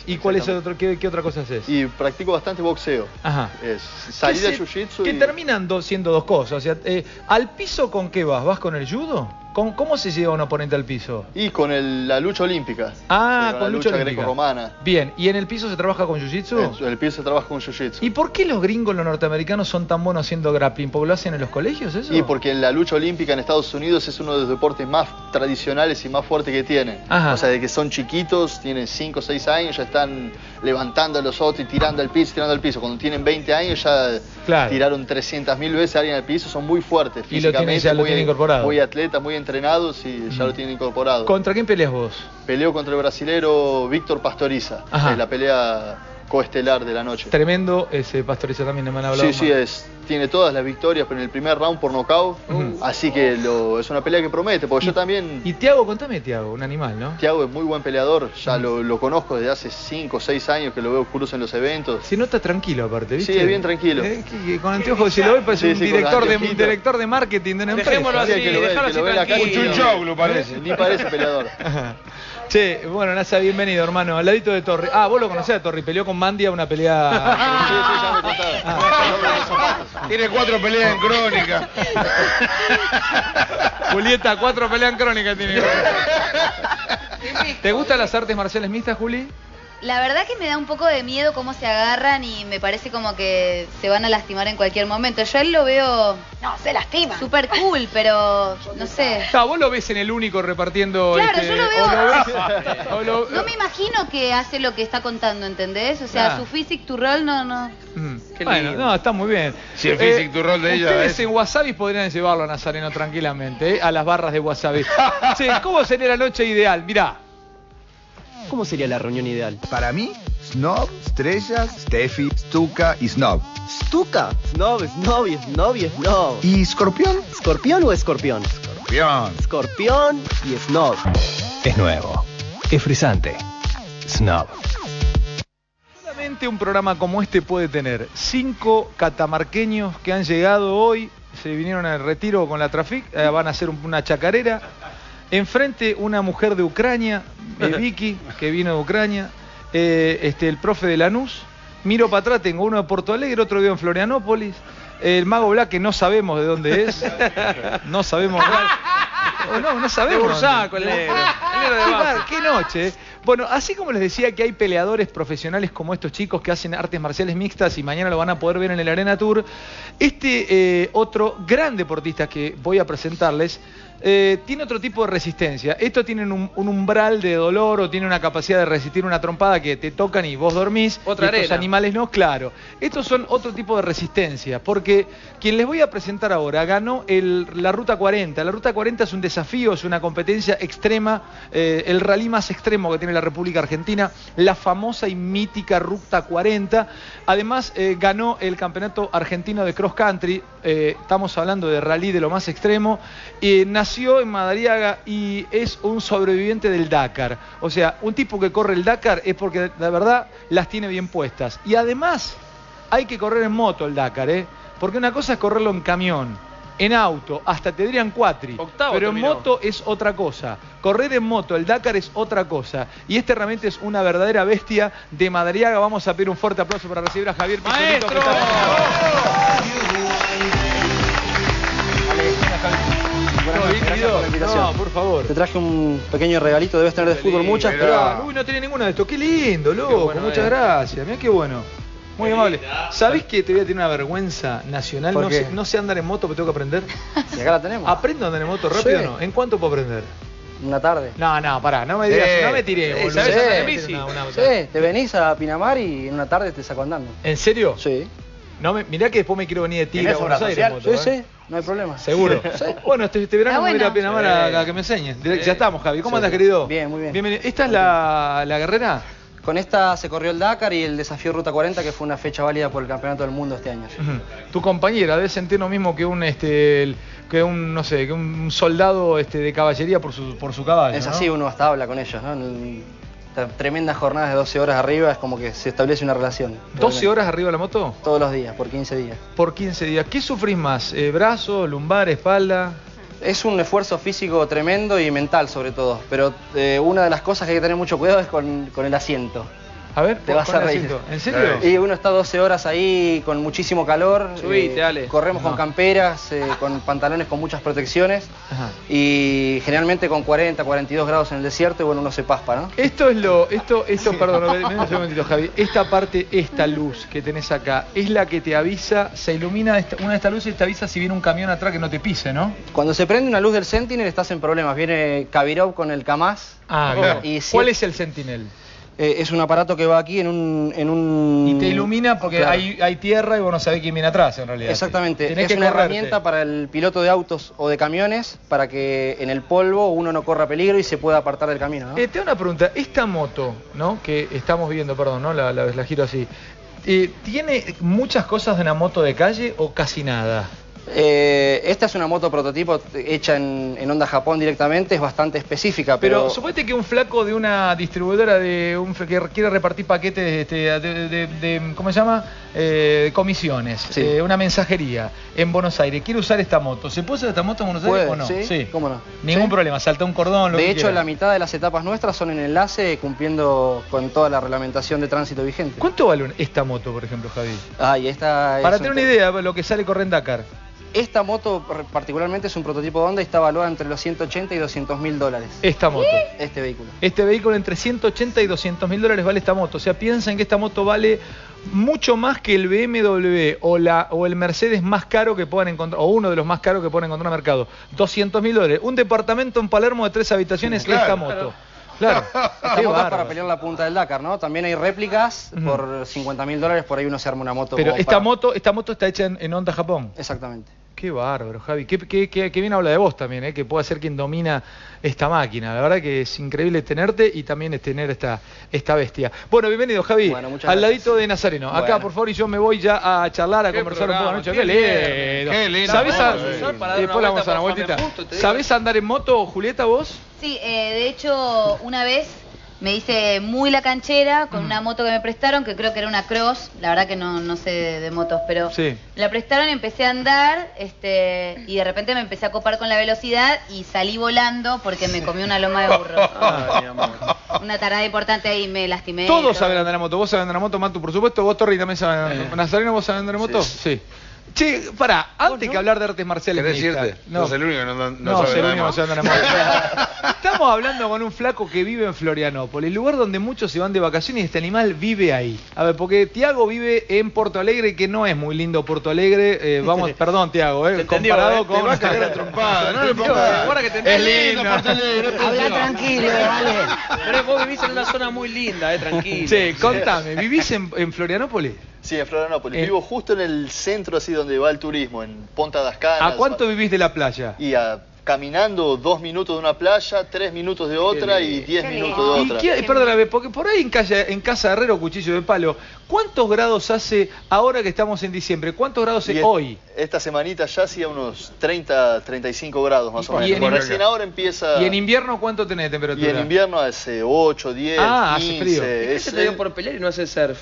¿Y cuál es exactamente. otro, qué, qué otra cosa haces? Y practico bastante boxeo. Ajá. Es salir se- jiu-jitsu Que y... terminan do- siendo dos cosas. O sea, eh, ¿al piso con qué vas? ¿Vas con el judo? ¿Con- ¿Cómo se lleva un oponente al piso? Y con el- la lucha olímpica. Ah, con la lucha lucha olímpica. greco-romana. Bien, ¿y en el piso se trabaja con jiu-jitsu? En el piso se trabaja con jiu-jitsu. ¿Y por qué los gringos, los norteamericanos, son tan buenos haciendo grappling? ¿Porque lo hacen en los colegios eso? Y porque en la lucha olímpica en Estados Unidos es uno de los deportes más tradicionales y más fuertes que tienen. Ajá. O sea, de que son chiquitos, tienen 5 o 6 años, ya están levantando a los otros y tirando al piso, tirando al piso. Cuando tienen 20 años ya Claro. tiraron 300 mil veces a alguien al piso, son muy fuertes Y lo tienen- físicamente, ya lo muy, tienen incorporado. muy atletas, muy entrenados y ya lo tienen incorporado. ¿Contra quién peleas vos? Peleo contra el brasilero Víctor Pastoriza, Ajá. es la pelea coestelar de la noche. Tremendo ese pastoriza también, me han hablado. Sí, sí, es, tiene todas las victorias, pero en el primer round por nocaut. Así que lo- es una pelea que promete, porque yo también. Y Tiago, contame Tiago, un animal, ¿no? Tiago es muy buen peleador, ya lo, lo conozco desde hace 5 o 6 años que lo veo cruz en los eventos. Se nota tranquilo aparte, ¿viste? Sí, es bien tranquilo. Eh, que- con anteojos, si lo ve, parece Sí, un sí, director, de, un director de marketing de una empresa. Dejémoslo así, Sí, que lo ve- que lo ve la cara y tranquilo. ni- Chunchoglu parece. Ni parece peleador. Che, bueno, Nasa, bienvenido, hermano. Al ladito de Torri. Ah, vos lo conocés a Torri. Peleó con Mandia una pelea. Sí, sí, ya me contaron. Tiene cuatro peleas en crónica. Julieta, cuatro peleas en crónica tiene. ¿Te gustan las artes marciales mixtas, Juli? La verdad que me da un poco de miedo cómo se agarran y me parece como que se van a lastimar en cualquier momento. Yo a él lo veo No, se lastima. súper cool, pero no sé. Ah, vos lo ves en el único repartiendo. Claro, este, yo lo veo- o lo ves- o lo- No me imagino que hace lo que está contando, ¿entendés? O sea, Ah. su physic to roll no, no. Mm. Qué Bueno, lindo. no, está muy bien. Si el physic to roll de ella Ustedes es- en Wasabi podrían llevarlo a Nazareno tranquilamente, ¿eh? a las barras de Wasabi. sí, ¿cómo sería la noche ideal? Mirá. ¿Cómo sería la reunión ideal? Para mí, Snob, Estrellas, Steffi, Stuka y Snob. Stuka, Snob, Snob y Snob y Snob. ¿Y Scorpión? ¿Escorpión o escorpión? Scorpión. Escorpión y Snob. Es nuevo. Es frisante. Snob. Solamente un programa como este puede tener cinco catamarqueños que han llegado hoy, se vinieron al retiro con la Trafic, eh, van a hacer un- una chacarera. Enfrente una mujer de Ucrania, eh, Vicky, que vino de Ucrania, eh, este, el profe de Lanús. Miro para atrás, tengo uno de Porto Alegre, otro vive en Florianópolis. El mago Black, que no sabemos de dónde es. No sabemos. O no, no sabemos. De Bursaco, el negro. El negro de Qué noche. Bueno, así como les decía que hay peleadores profesionales como estos chicos que hacen artes marciales mixtas y mañana lo van a poder ver en el Arena Tour, este eh, otro gran deportista que voy a presentarles eh, tiene otro tipo de resistencia. Estos tienen un, un umbral de dolor o tienen una capacidad de resistir una trompada que te tocan y vos dormís. Otra y arena. animales no, claro. Estos son otro tipo de resistencia, porque quien les voy a presentar ahora ganó el- la Ruta 40. La Ruta 40 es un desafío, es una competencia extrema, eh, el rally más extremo que tiene la República Argentina, la famosa y mítica Ruta 40. Además, eh, ganó el Campeonato Argentino de Cross Country, estamos hablando de rally de lo más extremo, eh, nació en Madariaga y es un sobreviviente del Dakar. O sea, un tipo que corre el Dakar es porque la verdad las tiene bien puestas. Y además hay que correr en moto el Dakar, ¿eh? Porque una cosa es correrlo en camión, en auto, hasta te dirían cuatri. Octavo pero en moto es otra cosa. Correr en moto, el Dakar es otra cosa. Y este realmente es una verdadera bestia de Madariaga. Vamos a pedir un fuerte aplauso para recibir a Javier Picholito, que ¡Maestro! está- invitación. No, por favor. Te traje un pequeño regalito, debes tener de fútbol muchas, pero... Mirá, Uy, no tiene ninguna de estos. Qué lindo, loco. bueno, Muchas eh. gracias. Mira qué bueno. Muy amable. ¿Sabés que te voy a tener una vergüenza nacional? ¿Por No qué? sé, no sé andar en moto, pero tengo que aprender. Y acá la tenemos. ¿Aprendo a andar en moto rápido Sí. o no? ¿En cuánto puedo aprender? Una tarde. No, no, pará, no me digas, Sí. no me tiré, Sí, boludo. ¿sabés andar en bici? Sí, te venís a Pinamar y en una tarde te saco andando. ¿En serio? Sí. No me, mirá que después me quiero venir de Tigre a ¿Tenés Buenos Aires en moto, Sí, ¿eh? sí, no hay problema. ¿Seguro? Sí. Bueno, este, este verano me voy a ir a bueno. Pinamar a, Sí. a que me enseñen. Direct- Ya estamos, Javi. ¿Cómo Sí. andas, querido? Bien, muy bien. Bienvenido. ¿Esta es la, la guerrera? Con esta se corrió el Dakar y el desafío Ruta 40, que fue una fecha válida por el Campeonato del Mundo este año. Tu compañera debe sentir lo mismo que un este el- que un no sé, que un soldado este de caballería por su por su caballo, Es ¿no? así, uno hasta habla con ellos, ¿no? En el- Esta tremenda jornada de 12 horas arriba es como que se establece una relación. ¿12 horas arriba de la moto? Todos los días, por 15 días. Por 15 días. ¿Qué sufrís más? Eh, ¿Brazo, lumbar, espalda? Es un esfuerzo físico tremendo y mental sobre todo, pero eh, una de las cosas que hay que tener mucho cuidado es con, con el asiento. A ver, te vas a reír. ¿En serio? Y uno está 12 horas ahí con muchísimo calor. Subite, eh, Ale. Corremos No. con camperas, eh, con pantalones con muchas protecciones Ajá. y generalmente con 40, 42 grados en el desierto y bueno, uno se paspa, ¿no? Esto es lo, esto, esto, perdón, ven ven un segundito, Javi. Esta parte, esta luz que tenés acá, es la que te avisa, se ilumina esta- una de estas luces te avisa si viene un camión atrás que no te pise, ¿no? Cuando se prende una luz del Sentinel estás en problemas. Viene Kavirov con el Kamaz. Ah, bien. Y si- ¿Cuál es el Sentinel? Eh, es un aparato que va aquí en un... En un... Y te ilumina porque Claro. hay, hay tierra y vos no sabés quién viene atrás, en realidad. Exactamente, Tenés es que una correrte. herramienta para el piloto de autos o de camiones para que en el polvo uno no corra peligro y se pueda apartar del camino, ¿no? Eh, te hago una pregunta, esta moto, ¿no? Que estamos viendo, perdón, ¿no? La, la- la giro así. Eh, ¿Tiene muchas cosas de una moto de calle o casi nada? Eh, esta es una moto prototipo hecha en, en Honda Japón directamente, es bastante específica, Pero, pero... suponete que un flaco de una distribuidora de un que quiere repartir paquetes este, de, de- de- de- ¿cómo se llama? Eh, de comisiones, Sí. eh, una mensajería en Buenos Aires, quiere usar esta moto. ¿Se puede usar esta moto en Buenos Aires o no? sí, cómo no. Ningún Sí. problema, salta un cordón, lo de que hecho, quiera. la mitad de las etapas nuestras son en enlace cumpliendo con toda la reglamentación de tránsito vigente. ¿Cuánto vale esta moto, por ejemplo, Javi? Ah, y esta Para es tener un una idea, lo que sale corriendo Dakar. Esta moto par- particularmente es un prototipo de Honda y está valuada entre los 180 y 200 mil dólares. Esta moto. Este vehículo. Este vehículo entre 180 y 200 mil dólares vale esta moto. O sea, piensen que esta moto vale mucho más que el BMW o, la, o el Mercedes más caro que puedan encontrar, o uno de los más caros que puedan encontrar en el mercado. 200 mil dólares. Un departamento en Palermo de tres habitaciones, Claro. esta moto. Claro. Esta moto es para pelear la punta del Dakar, ¿no? También hay réplicas por 50 mil dólares, por ahí uno se arma una moto. Pero esta para- moto, esta moto está hecha en, en Honda Japón. Exactamente. Qué bárbaro, Javi. Qué, qué- qué- qué bien habla de vos también, ¿eh? que pueda ser quien domina esta máquina. La verdad que es increíble tenerte y también es tener esta, esta bestia. Bueno, bienvenido, Javi. Bueno, muchas Al gracias. ladito de Nazareno. Acá, por favor, y yo me voy ya a charlar, a Qué conversar un poco programa, anoche. qué Qué lindo. Qué lindo. ¿Sabés a- para Después la vamos a dar una vueltita. ¿Sabés andar en moto, Julieta, vos? Sí, eh, de hecho, una vez me hice muy la canchera con una moto que me prestaron, que creo que era una cross, la verdad que no, no sé de, de motos, pero Sí. la prestaron, empecé a andar este, y de repente me empecé a copar con la velocidad y salí volando porque me comí una loma de burro. una tarada importante ahí, me lastimé. Todos todo. saben andar en moto. Vos sabés andar en moto, Matu, por supuesto. Vos, Torri, también sabés andar. ¿Nazareno, vos sabés andar en moto? Sí. Che, pará, antes que hablar de artes marciales. ¿Querés mixtas, irte? Sos el único que no- no no, sabe el único que. Estamos hablando con un flaco que vive en Florianópolis, lugar donde muchos se van de vacaciones y este animal vive ahí. A ver, porque Tiago vive en Porto Alegre, que no es muy lindo Porto Alegre. Eh, vamos, perdón, Tiago, eh, comparado eh, con. te a a trompada, no le pongas- que te Es lindo. Porto Alegre, Habla tranquilo, vale. Pero vos vivís en una zona muy linda, eh, tranquilo. Che, contame, ¿vivís en, en Florianópolis? Sí, en Florianópolis. Eh. Vivo justo en el centro, así donde va el turismo, en Ponta das Canas. ¿A cuánto vivís de la playa? Y a- caminando dos minutos de una playa, tres minutos de otra y diez minutos de ¿Y otra. qué- perdóname, porque por ahí en, calle, en casa de Herrero, cuchillo de palo, ¿cuántos grados hace ahora que estamos en diciembre? ¿Cuántos grados Y hace es- hoy? Esta semanita ya hacía unos 30, 35 grados más o Y menos. en- Recién ahora empieza... ¿Y en invierno cuánto tenés de temperatura? y en invierno hace 8, 10, Ah, hace 15. frío. ¿Qué es- se te dio por pelear y no hacer surf?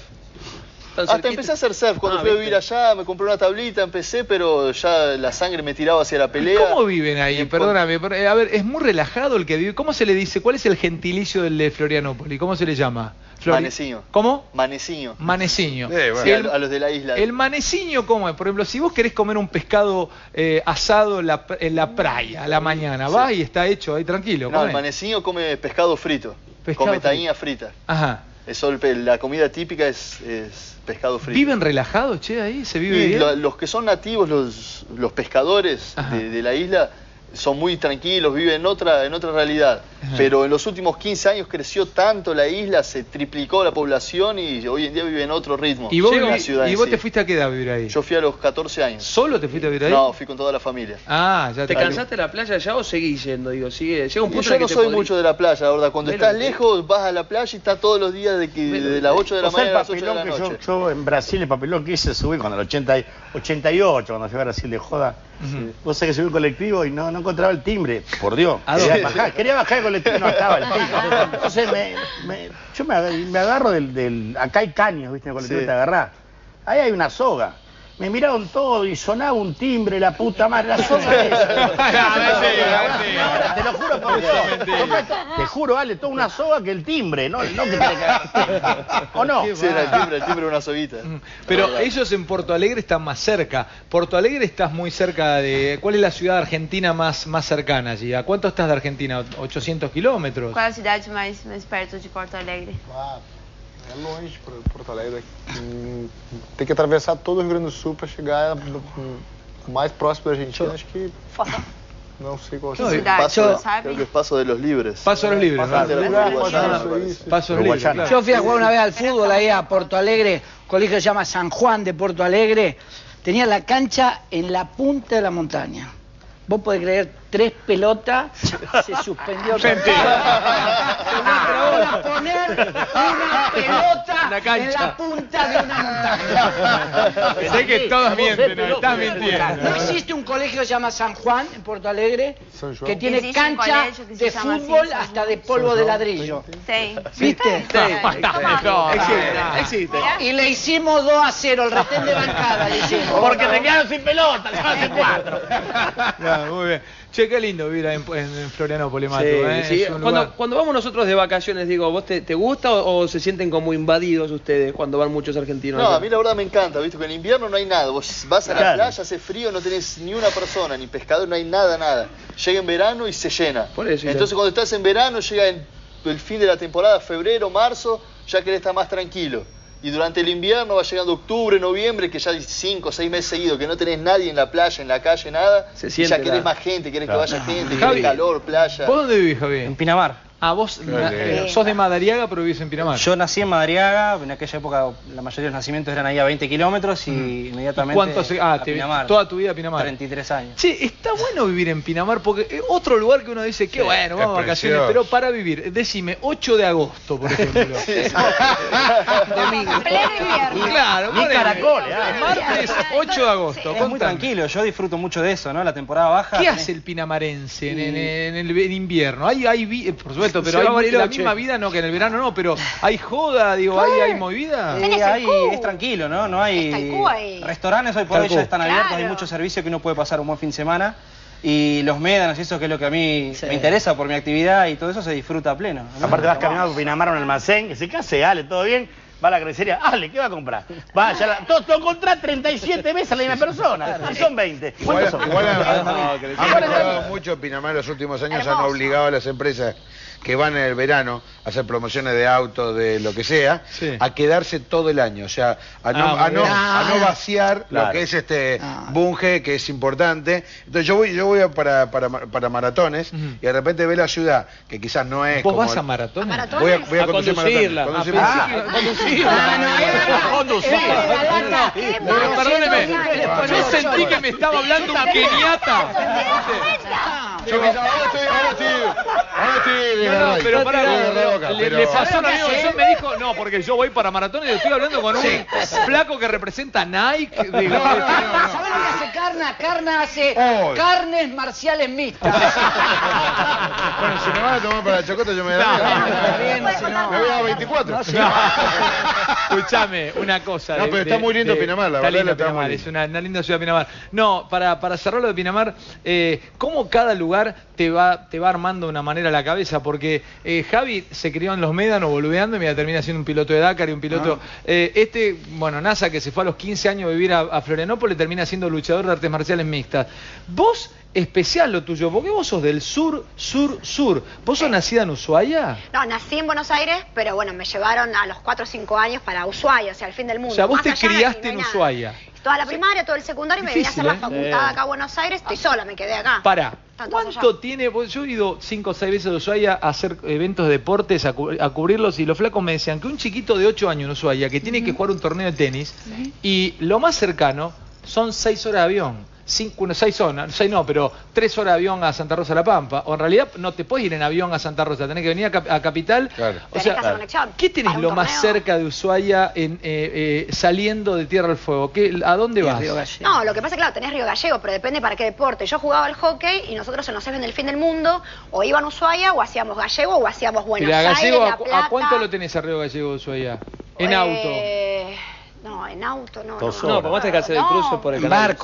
Tan Hasta cerquita. empecé a hacer surf. Cuando Ah, fui a vivir allá, me compré una tablita, empecé, pero ya la sangre me tiraba hacia la pelea. ¿Cómo viven ahí? Perdóname, pero, eh, a ver, es muy relajado el que vive. ¿Cómo se le dice? ¿Cuál es el gentilicio del de Florianópolis? ¿Cómo se le llama? Flori- Maneciño. ¿Cómo? Maneciño. Maneciño. Sí, Y a, el- a los de la isla. El maneciño, ¿cómo es? Por ejemplo, si vos querés comer un pescado eh, asado en la, en la playa a la mañana, Sí. vas y está hecho ahí tranquilo. no, el maneciño come pescado frito. Pescado come taína frita. Ajá. Eso, la comida típica es, es pescado frito. ¿Viven relajados, che, ahí? ¿Se vive Y bien? lo- los que son nativos, los, los pescadores de, de la isla, son muy tranquilos, viven en otra, en otra realidad. Ajá. Pero en los últimos 15 años creció tanto la isla, se triplicó la población y hoy en día vive en otro ritmo. ¿Y vos, la ciudad y vos sí. te fuiste a qué edad a vivir ahí? Yo fui a los 14 años. ¿Solo te fuiste a vivir ahí? No, fui con toda la familia. Ah, ya ¿Te está. cansaste de la playa ya o seguís yendo? Digo, sigue, llega un punto yo en no que te soy podrí- mucho de la playa, la verdad. Cuando Pero- estás lejos, vas a la playa y estás todos los días de, que, de las 8 de la O sea, el mañana a las 8 de la que yo, noche. yo en Brasil, el papelón que hice subí cuando el 80, y- 88, cuando fui a Brasil de joda, Vos sabés que subí un colectivo y no, no encontraba el timbre, por Dios. ¿A Quería bajar, quería bajar el colectivo y no estaba el pico. Entonces me, me- yo me agarro del, del- Acá hay caños, ¿viste? En el colectivo Sí. te agarrás. Ahí hay una soga. Me miraron todo y sonaba un timbre, la puta madre, la soga esa. Te lo juro por Dios. Te juro, Ale, toda una soga que el timbre, no, no que te ¿O no? Sí, era el timbre, el timbre de una soguita. Pero La verdad. ellos en Porto Alegre están más cerca. Porto Alegre estás muy cerca de... ¿Cuál es la ciudad argentina más, más cercana allí? ¿A cuánto estás de Argentina? ¿800 kilómetros? Qual é a cidade mais, mais perto de Porto Alegre? Ah, é longe para Porto Alegre. Tem que atravessar todo o Rio Grande do Sul para chegar no- no mais próximo da Argentina. Acho que. Não sei qual No, é. paso, creo que es Paso de los Libres. Paso de los Libres, Paso de los Libres, Paso de los. Libres. Yo fui a jugar una vez al fútbol ahí a Porto Alegre, colegio que se llama San Juan de Porto Alegre. Tenía la cancha en la punta de la montaña. Vos podés creer, tres pelotas, se suspendió todo. Para poner una pelota Una cancha. en la punta de una montaña. Sé que todos mienten, no, estás mintiendo. No existe un colegio que se llama San Juan en Porto Alegre que tiene cancha se de así, fútbol San hasta de polvo de ladrillo. Tem. ¿Viste? No, Existe, existe. Y le hicimos 2 a 0, el retén de bancada le hicimos. Porque te quedaron sin pelota, le hacen cuatro. Ya, muy bien. Che, qué lindo vivir en, en, en Florianópolis, Mato. Sí, ¿eh? sí. Cuando, lugar- cuando vamos nosotros de vacaciones, digo, ¿vos te, te gusta o, o se sienten como invadidos ustedes cuando van muchos argentinos? No, allá? a mí la verdad me encanta, ¿viste? Que en invierno no hay nada. Vos vas a la Claro. playa, hace frío, no tenés ni una persona, ni pescador, no hay nada, nada. Llega en verano y se llena. Por eso, Entonces cuando estás en verano, llega en el fin de la temporada, febrero, marzo, ya querés estar más tranquilo. Y durante el invierno va llegando octubre, noviembre, que ya hay cinco o seis meses seguidos, que no tenés nadie en la playa, en la calle, nada. Se y siente ya querés la- más gente, querés Claro. que vaya gente, Javi, querés calor, playa. ¿Vos dónde vivís, Javier? En Pinamar. Ah, vos na- eh, sos de Madariaga, pero vivís en Pinamar. Yo nací en Madariaga, en aquella época la mayoría de los nacimientos eran ahí a 20 kilómetros y inmediatamente ¿Cuánto hace? Ah, a te- Pinamar. toda tu vida a Pinamar. 33 años. Che, está bueno vivir en Pinamar porque es otro lugar que uno dice, qué bueno, vamos a Es vacaciones, pero para vivir, decime, 8 de agosto, por ejemplo. Pleno invierno. claro, Ni ponele. caracoles, ah. Martes 8 de agosto. Es muy tranquilo, yo disfruto mucho de eso, ¿no? La temporada baja. ¿Qué hace el pinamarense en, en- en el en invierno? Hay, hay eh, por supuesto, pero Se va hay la misma vida, no que en el verano no, pero hay joda, digo, hay, hay movida. Eh, Q. es tranquilo, ¿no? No hay ahí. restaurantes hoy por hoy ya están abiertos, hay Claro. muchos servicios que uno puede pasar un buen fin de semana y los médanos y eso que es lo que a mí Sí. me interesa por mi actividad y todo eso se disfruta a pleno. ¿no? Aparte vas caminando por Pinamar a un almacén, que se case, Ale, ¿todo bien? Va a la crecería, Ale, ¿qué va a comprar? Va, ya la, todo, todo contra 37 veces a la misma persona, y son 20. Igual, ¿Cuántos son? igual han, No, le- han mejorado mucho Pinamar en los últimos años, han obligado a las empresas que van en el verano a hacer promociones de autos, de lo que sea, Sí. a quedarse todo el año, o sea, a no, Ah, a no, a no vaciar Claro. lo que es este Ah. bunge, que es importante. Entonces yo voy, yo voy a para, para, para maratones Ujú. y de repente ve la ciudad, que quizás no es ¿Vos como... vas a maratón? ¿A? Voy a, voy a A conducir conducirla. maratones. Ah, Conducir pensé que maratones. iba a conducir. No, no, era- Conducir. era de galata. Qué Pero perdóneme, yo sentí que me estaba hablando un keniata. Yo ahora estoy, ahora de No, no, pero de acá, le, pero- le pasó lo mismo. Yo me dijo, no, porque yo voy para maratones y estoy hablando con un flaco que representa Nike. Digo, No, no, no, no. ¿Sabés lo que hace Carna? Carna hace Oh. carnes marciales mixtas. Bueno, si me van a tomar para la chocota, yo me No, da. está bien, si no. Me voy a 24. Escuchame, una cosa. No, pero está muy lindo Pinamar, la está verdad, lindo Pinamar, es una, una linda ciudad Pinamar. No, para, para cerrar lo de Pinamar, eh, ¿cómo cada lugar te va, te va armando de una manera la cabeza? Porque eh, Javi se crió en los médanos boludeando y mira, termina siendo un piloto de Dakar y un piloto... eh, este, bueno, NASA, que se fue a los 15 años a vivir a, a Florianópolis, termina siendo luchador de artes marciales mixtas. Vos, especial lo tuyo, porque vos sos del sur, sur, sur. ¿Vos sos nacida en Ushuaia? No, nací en Buenos Aires, pero bueno, me llevaron a los 4 o 5 años para Ushuaia, o sea, el fin del mundo. O sea, vos Más te criaste no en nada. Toda la primaria, todo el secundario y me vine a hacer Difícil, la ¿eh? facultad acá a Buenos Aires. Estoy sola, me quedé acá. Para, ¿cuánto tiene? Yo he ido cinco o seis veces a Ushuaia a hacer eventos de deportes, a, cu- a cubrirlos, y los flacos me decían que un chiquito de 8 años en Ushuaia que tiene que jugar un torneo de tenis, y lo más cercano son 6 horas de avión. Cinco, no, seis horas, seis no, pero tres horas de avión a Santa Rosa de la Pampa. O en realidad no te puedes ir en avión a Santa Rosa, tenés que venir a, Cap- a Capital. O Tenés que sea. ¿qué tenés lo más cerca de Ushuaia en, eh, eh, saliendo de Tierra del Fuego? ¿Qué, ¿A dónde vas? No, lo que pasa es que claro, tenés Río Gallego, pero depende para qué deporte. Yo jugaba al hockey y nosotros en los Seven del fin del mundo o iban a Ushuaia o hacíamos Gallego o hacíamos Buenos Aires, Gallego, La ¿a, cu- Plata. a cuánto lo tenés a Río Gallego de Ushuaia? En auto. Eh, No, en auto no. Dos no, No, vos tenés que hacer el No, cruce por el canal.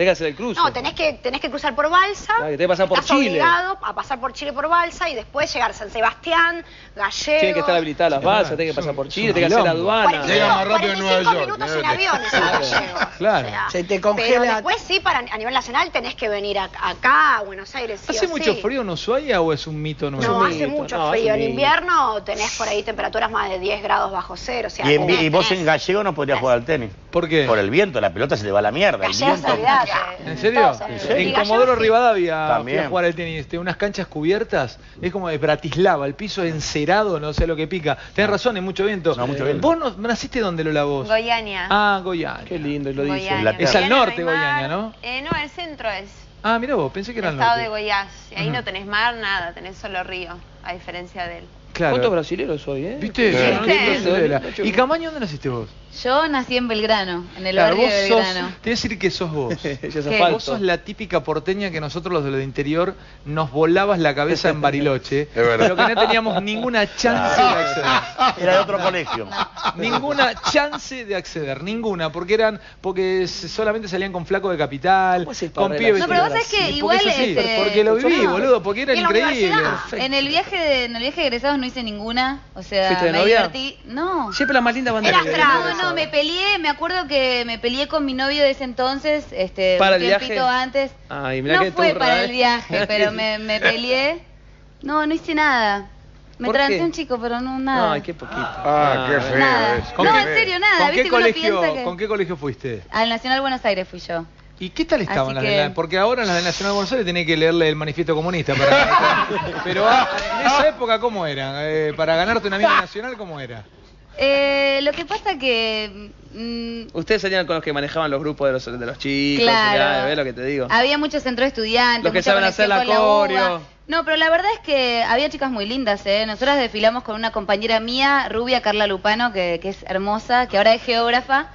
Tenés que hacer el cruce. No, tenés que, tenés que cruzar por Balsa. Claro, que tenés que pasar por estás Chile. obligado a pasar por Chile por Balsa y después llegar a San Sebastián, Gallego. Tienen que estar habilitadas las balsas, tenés que pasar por Chile, tenés que hacer la aduana. 45 minutos en aviones en Gallego. Claro. Se te Pero congela. después sí, para, a nivel nacional tenés que venir a- acá, a Buenos Aires. sí ¿Hace o mucho sí. frío en Ushuaia o es un mito nuevo? No, hace mucho no, frío. hace En invierno tenés por ahí temperaturas más de 10 grados bajo cero. O sea, Y, en vi- tenés- y vos en gallego no podrías jugar al tenis. ¿Por qué? Por el viento, la pelota se te va a la mierda. El viento. ¿En serio? En Comodoro. Rivadavia fui También. a jugar al tenis, este, unas canchas cubiertas, es como de Bratislava, el piso es encerado, no sé lo que pica. Tenés razón, hay mucho viento. mucho viento. ¿Vos no, naciste dónde lo lavó? Goiânia. Ah, Goiânia. Qué lindo, y lo dice. Es al norte no mar. ¿no? Eh, no, el centro es. Ah, mira vos, pensé que El era el estado norte. de Goiás. Y ahí no tenés mar, nada, tenés solo río, a diferencia de él. Claro. ¿Cuántos brasileros soy, eh? ¿Viste? No ¿Viste? ¿Y Camaño dónde naciste vos? Yo nací en Belgrano, en el Claro, barrio vos de sos, Belgrano. te voy a decir que sos vos. Vos sos la típica porteña que nosotros los de lo de interior nos volabas la cabeza en Bariloche, Es verdad. pero que no teníamos ninguna chance de acceder. Era de otro colegio. Ninguna chance de acceder, ninguna, porque eran, porque solamente salían con flaco de capital, ¿Cómo haces para con pibes. No, pero vos sabés que Porque igual, es así, este, porque lo viví, no. boludo, porque eran Y en el viaje de, en el viaje de egresados no hice ninguna, o sea, ¿Fuiste de me novia? divertí. No. Siempre la más linda bandera. No, me peleé, me acuerdo que me peleé con mi novio de ese entonces, este, ¿Para un el viaje? tiempito antes. Ay, mirá no fue turra, para eh. el viaje, pero me, me peleé. No, no hice nada. Me ¿Por qué? un chico, pero no nada. Ay, qué poquito. Ah, qué feo Nada. es. ¿Con No, qué- en serio, nada. ¿Con ¿Viste qué, que uno colegio, piensa que- ¿Con qué colegio fuiste? Al Nacional Buenos Aires fui yo. ¿Y qué tal estaban Así las de que- la- Porque ahora en las de Nacional de Buenos Aires tenés que leerle el manifiesto comunista. Para Pero ah, en esa época, ¿cómo eran? Eh, para ganarte una amiga nacional, ¿cómo era? Eh, lo que pasa que mm, Ustedes salían con los que manejaban los grupos de los, de los chicos. Claro. ya, ¿ves lo que te digo? había muchos centros de estudiantes. Los que mucha saben hacer conexión la con coreo. UBA. No, pero la verdad es que había chicas muy lindas, ¿eh? Nosotras desfilamos con una compañera mía, rubia Carla Lupano, que, que es hermosa, que ahora es geógrafa,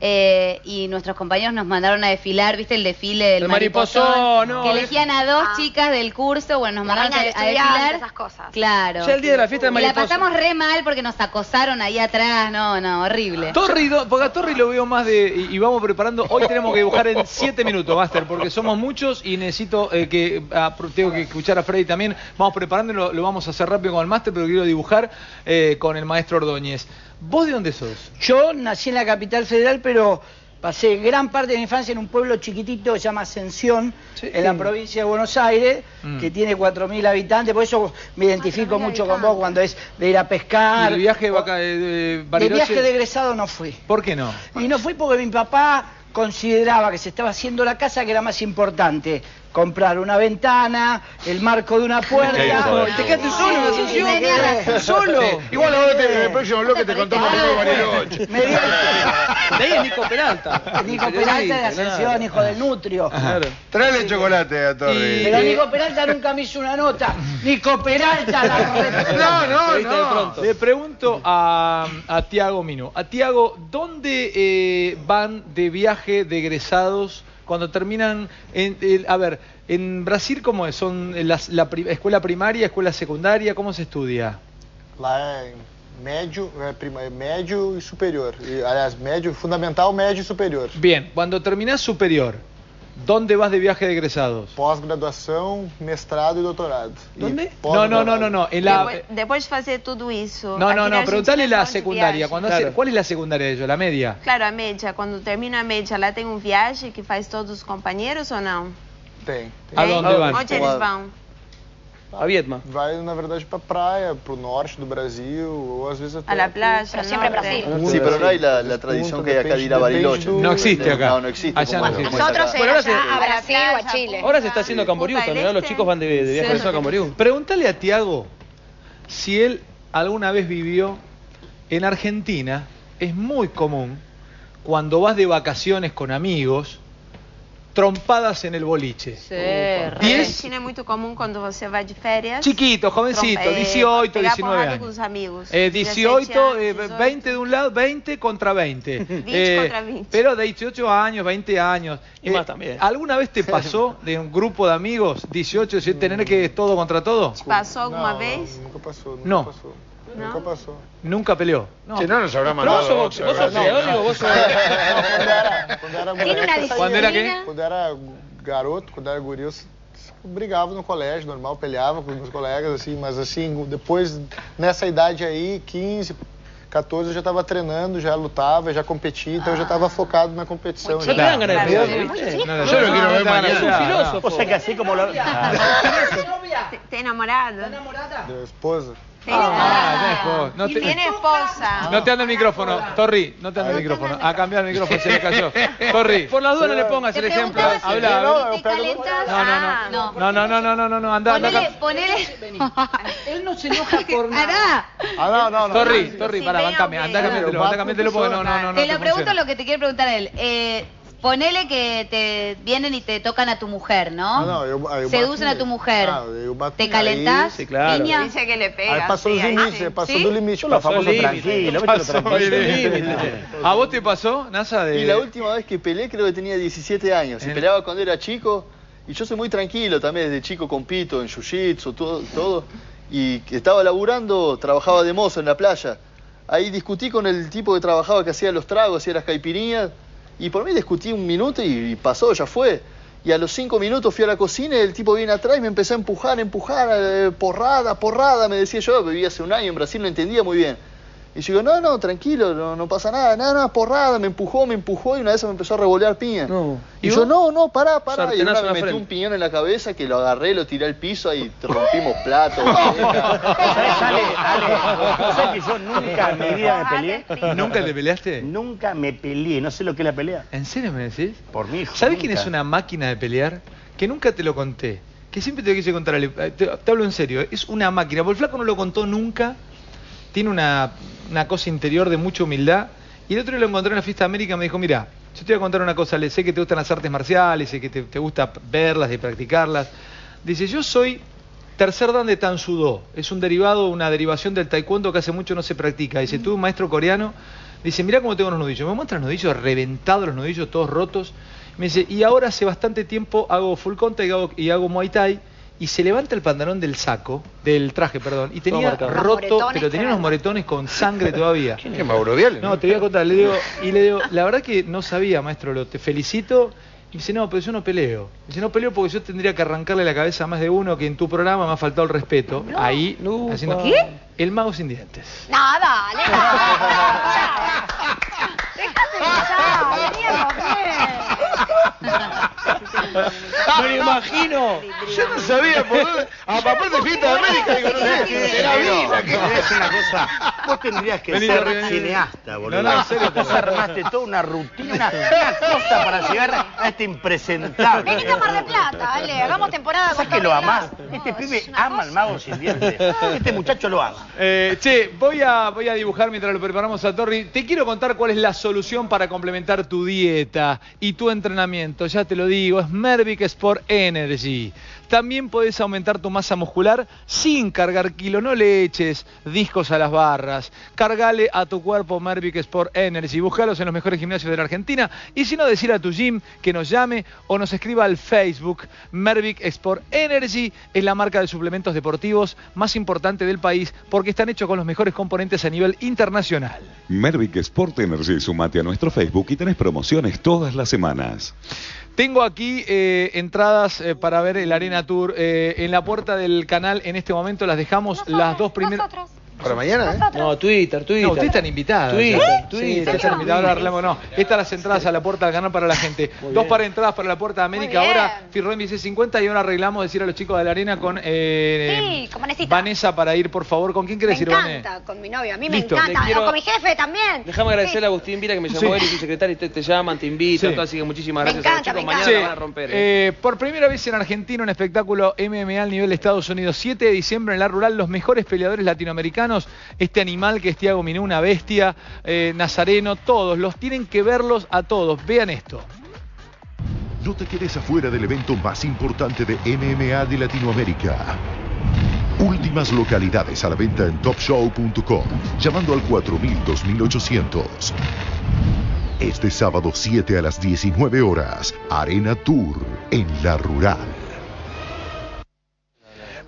eh, y nuestros compañeros nos mandaron a desfilar, ¿viste el desfile del El mariposón, no, Que elegían a dos Ah. chicas del curso, bueno, nos La mandaron a, a desfilar. esas cosas. Claro. Ya el día de la fiesta del Y la pasamos re mal porque nos acosaron ahí atrás, no, no, horrible. Torri, porque a Torri lo veo más de. Y, y vamos preparando. Hoy tenemos que dibujar en 7 minutos, Master, porque somos muchos y necesito eh, que. ah, tengo que escuchar a Freddy también. Vamos preparando lo, lo vamos a hacer rápido con el Master, pero quiero dibujar eh, con el maestro Ordóñez. ¿Vos de dónde sos? Yo nací en la capital federal, pero pasé gran parte de mi infancia en un pueblo chiquitito que se llama Ascensión, en la provincia de Buenos Aires, Mm. que tiene 4.000 habitantes. Por eso me identifico mucho con vos cuando es de ir a pescar. ¿Y el viaje de, vaca- de- de De viaje de egresado no fui. ¿Por qué no? Y no fui porque mi papá consideraba que se estaba haciendo la casa que era más importante comprar una ventana, el marco de una puerta. Te quedaste solo en Sí, quedé solo. Igual ahora te- en el próximo bloque te contamos todo Bariloche. Me dio- De ahí es Nico Peralta. Nico Peralta de Ascensión, hijo del Nutrio. Traele chocolate a Torri. Pero Nico Peralta nunca me hizo una nota. Nico Peralta la No, no, no. Le pregunto a, a Tiago Mino. A Tiago, ¿dónde eh, van de viaje de egresados cuando terminan? En, a ver, en Brasil, ¿cómo es? ¿Son las- la pri- escuela primaria, escuela secundaria? ¿Cómo se estudia? Médio, é prima- é médio e superior. E, aliás, médio, fundamental, médio e superior. Bien, cuando terminás superior, ¿dónde vas de viaje de egresados? Pós-graduação, mestrado e doutorado. E No, no, pós-doutorado. no, no, no. En la, Depois, depois de fazer tudo isso. no, aqui no, na no, preguntale Argentina la são de secundaria. viagem. Cuando hace- ¿Cuál es la secundaria de ellos? ¿La media? Claro, a média. Quando termina a média, lá tem um viagem que faz todos os companheiros ou não? Tem. A dónde van? Onde eles vão? A Vietma. Vai, na verdade, pra praia, pro norte do Brasil, ou às vezes até... A la playa, Pero siempre. Brasil. Sí, pero no hay la, la tradición que hay acá de ir a Bariloche. No existe acá. No, no existe. Allá no existe. Nosotros Bueno, allá se- a Brasil o a Chile. Ahora se está haciendo Camboriú también, ¿no? Los Este. chicos van de, de viaje Sí. de eso a Camboriú. Pregúntale a Tiago si él alguna vez vivió en Argentina. Es muy común cuando vas de vacaciones con amigos, trompadas en el boliche. Na 10 Argentina é muito comum quando você vai de férias. Chiquito, jovencito, trompa- eh, 18, pegar 19 porrada años. com os amigos. Eh, 18, 17 eh, anos, 20 de un lado, 20 contra 20. 20 contra 20. Pero de 18 años, 20 años. Y más también. ¿Alguna vez te pasó de un grupo de amigos, 18, 17, tener que todo contra todo? Passou alguma vez? Nunca passou, nunca No. passou. Não? Nunca passou. Nunca peleó. Si no, nos habrá Pero mandado. vos sos vos sos ¿verdad? peleólogo, vos sos- Quando era, moleque, Quando era garoto, quando era guri, eu brigava no colégio, normal, peleava com meus colegas, assim, mas assim, depois, nessa idade aí, 15, 14, eu já estava treinando, já lutava, já competia, então eu já estava focado na competição. Dan ganas de Mesmo. No, no, Yo lo quiero ver no, no, mañana. Es un no, filósofo. O sea que así como lo... Te- Tem namorado? Da esposa. Tem Ah, no, no E te- tem esposa. No te anda el micrófono, Torri, no te anda el micrófono. A cambiar el micrófono, se le cayó. Torri, por las dudas no le pongas el ejemplo. si Habla. No, no, no. No, no, no, no, no, no, no, anda, anda. Ponele. Él no se enoja por nada. Ah, não, não, não. Torri, Torri, para, bancame, anda, cambiátelo, anda, cambiátelo porque no, no, no, no. te lo pregunto lo que te quiere preguntar él. Eh, ponele que te vienen y te tocan a tu mujer, ¿no? Não, eu, aí eu Seducen a tu mujer. Ah, ¿Te calentás? Sí, claro. niña? Dice que le pega. Passou sí, os ahí limites, sí. limite. Son los passou. famosos Tranquilo, Pasó tranquilo. el límite. ¿A vos te pasó, Nasa? De... Y la última vez que peleé creo que tenía 17 años. Y peleaba cuando era chico. Y yo soy muy tranquilo también, desde chico compito en jiu-jitsu, todo, todo. Y estaba laburando, trabajaba de mozo en la playa. Ahí discutí con el tipo que trabajaba, que hacía los tragos, hacía las caipirinhas. Y por mí discutí un minuto y, pasó, ya fue. Y a los cinco minutos fui a la cocina y el tipo viene atrás y me empezó a empujar, empujar, eh, porrada, porrada, me decía yo, vivía hace un año en Brasil, no entendía muy bien. Y yo digo, no, no, tranquilo, no, no pasa nada, nada, nada, porrada, me empujó, me empujó y una vez me empezó a revolear piña. No. Y yo, no, no, pará, pará. Y una me metió un piñón en la cabeza que lo agarré, lo tiré al piso y te rompimos platos. ¿Sabes, Ale? Ale, ¿vos sabés que yo nunca en mi vida me peleé? ¿Nunca te peleaste? Nunca me peleé, no sé lo que es la pelea. ¿En serio me decís? Por mi hijo. ¿Sabés quién es una máquina de pelear? Que nunca te lo conté. Que siempre te lo quise contar. Ale. Eh, Te, te hablo en serio. Es una máquina. Porque el flaco no lo contó nunca. Tiene una, una cosa interior de mucha humildad. Y el otro lo encontré en la fiesta de América me dijo, mira, yo te voy a contar una cosa. Le sé que te gustan las artes marciales, sé que te, te gusta verlas y practicarlas. Dice, yo soy tercer dan de Tan Sudo. Es un derivado, una derivación del taekwondo que hace mucho no se practica. Dice, un maestro coreano. Dice, mira cómo tengo los nudillos. Me muestra los nudillos reventados, los nudillos todos rotos. Me dice, y ahora hace bastante tiempo hago full contact y hago, y hago Muay Thai. Y se levanta el pantalón del saco, del traje, perdón, y tenía roto, pero tenía unos moretones con sangre todavía. ¿Qué, Mauro Viale? No, te voy a contar, le digo, y le digo, la verdad que no sabía, maestro, lo te felicito. Y dice, no, pero yo no peleo. Dice, no peleo porque yo tendría que arrancarle la cabeza a más de uno que en tu programa me ha faltado el respeto. Ahí, No, haciendo-. ¿Qué? El mago sin dientes. No, dale. Déjate ya, veníamos bien. Me lo imagino. Yo no sabía por dónde. A papá de fiesta de América, digo, no sé. Será vida. Decir una cosa. Vos tendrías que Vení, ser vení, cineasta, boludo. No, no, en serio, Vos armaste toda una rutina, una, una cosa para llegar a este impresentable. Venite a Mar del Plata, dale, hagamos temporada con ¿Sabes que lo amás? Este pibe es ama al mago sin dientes. Este muchacho lo ama. Eh, che, voy a, voy a dibujar mientras lo preparamos a Torri. Te quiero contar cuál es la solución para complementar tu dieta y tu entrenamiento. Ya te lo digo, es Mervic Sport Energy. También podés aumentar tu masa muscular sin cargar kilo. No le eches discos a las barras. Cargale a tu cuerpo Mervic Sport Energy. Búscalos en los mejores gimnasios de la Argentina. Y si no, decir a tu gym que nos llame o nos escriba al Facebook. Mervic Sport Energy es la marca de suplementos deportivos más importante del país porque están hechos con los mejores componentes a nivel internacional. Mervic Sport Energy, sumate a nuestro Facebook y tenés promociones todas las semanas. Tengo aquí eh, entradas eh, para ver el Arena Tour. eh, en la puerta del canal en este momento las dejamos las dos primeras. Para mañana, ¿eh? No, Twitter, Twitter. No, ustedes están invitadas. Twitter, ya. Twitter. Sí, ustedes están. Ahora hablamos, no. Estas las entradas a la puerta del canal para la gente. Dos para entradas para la puerta de América. Muy bien. Ahora Firro en 50 y ahora arreglamos decir a los chicos de la arena con eh, Sí, con Vanesita. Vanessa para ir, por favor. ¿Con quién Me querés ir, Vane? encanta, con mi novio. A mí Listo. me encanta. Quiero- O con mi jefe también. Déjame agradecerle a. Agustín Vira que me llamó Sí. él y su secretario y te, te llaman, te invitan, todo, así que muchísimas Me gracias a los encanta, chicos. me Mañana encanta. la van a romper. eh. Eh, por primera vez en Argentina, un espectáculo MMA al nivel de Estados Unidos. 7 de diciembre en la rural, los mejores peleadores latinoamericanos. Este animal que es Tiago Minú, una bestia, eh, Nazareno, todos. Los tienen que verlos a todos. Vean esto. No te quedes afuera del evento más importante de MMA de Latinoamérica. Últimas localidades a la venta en topshow.com, llamando al 4000-2800. Este sábado 7 a las 19 horas, Arena Tour en La Rural.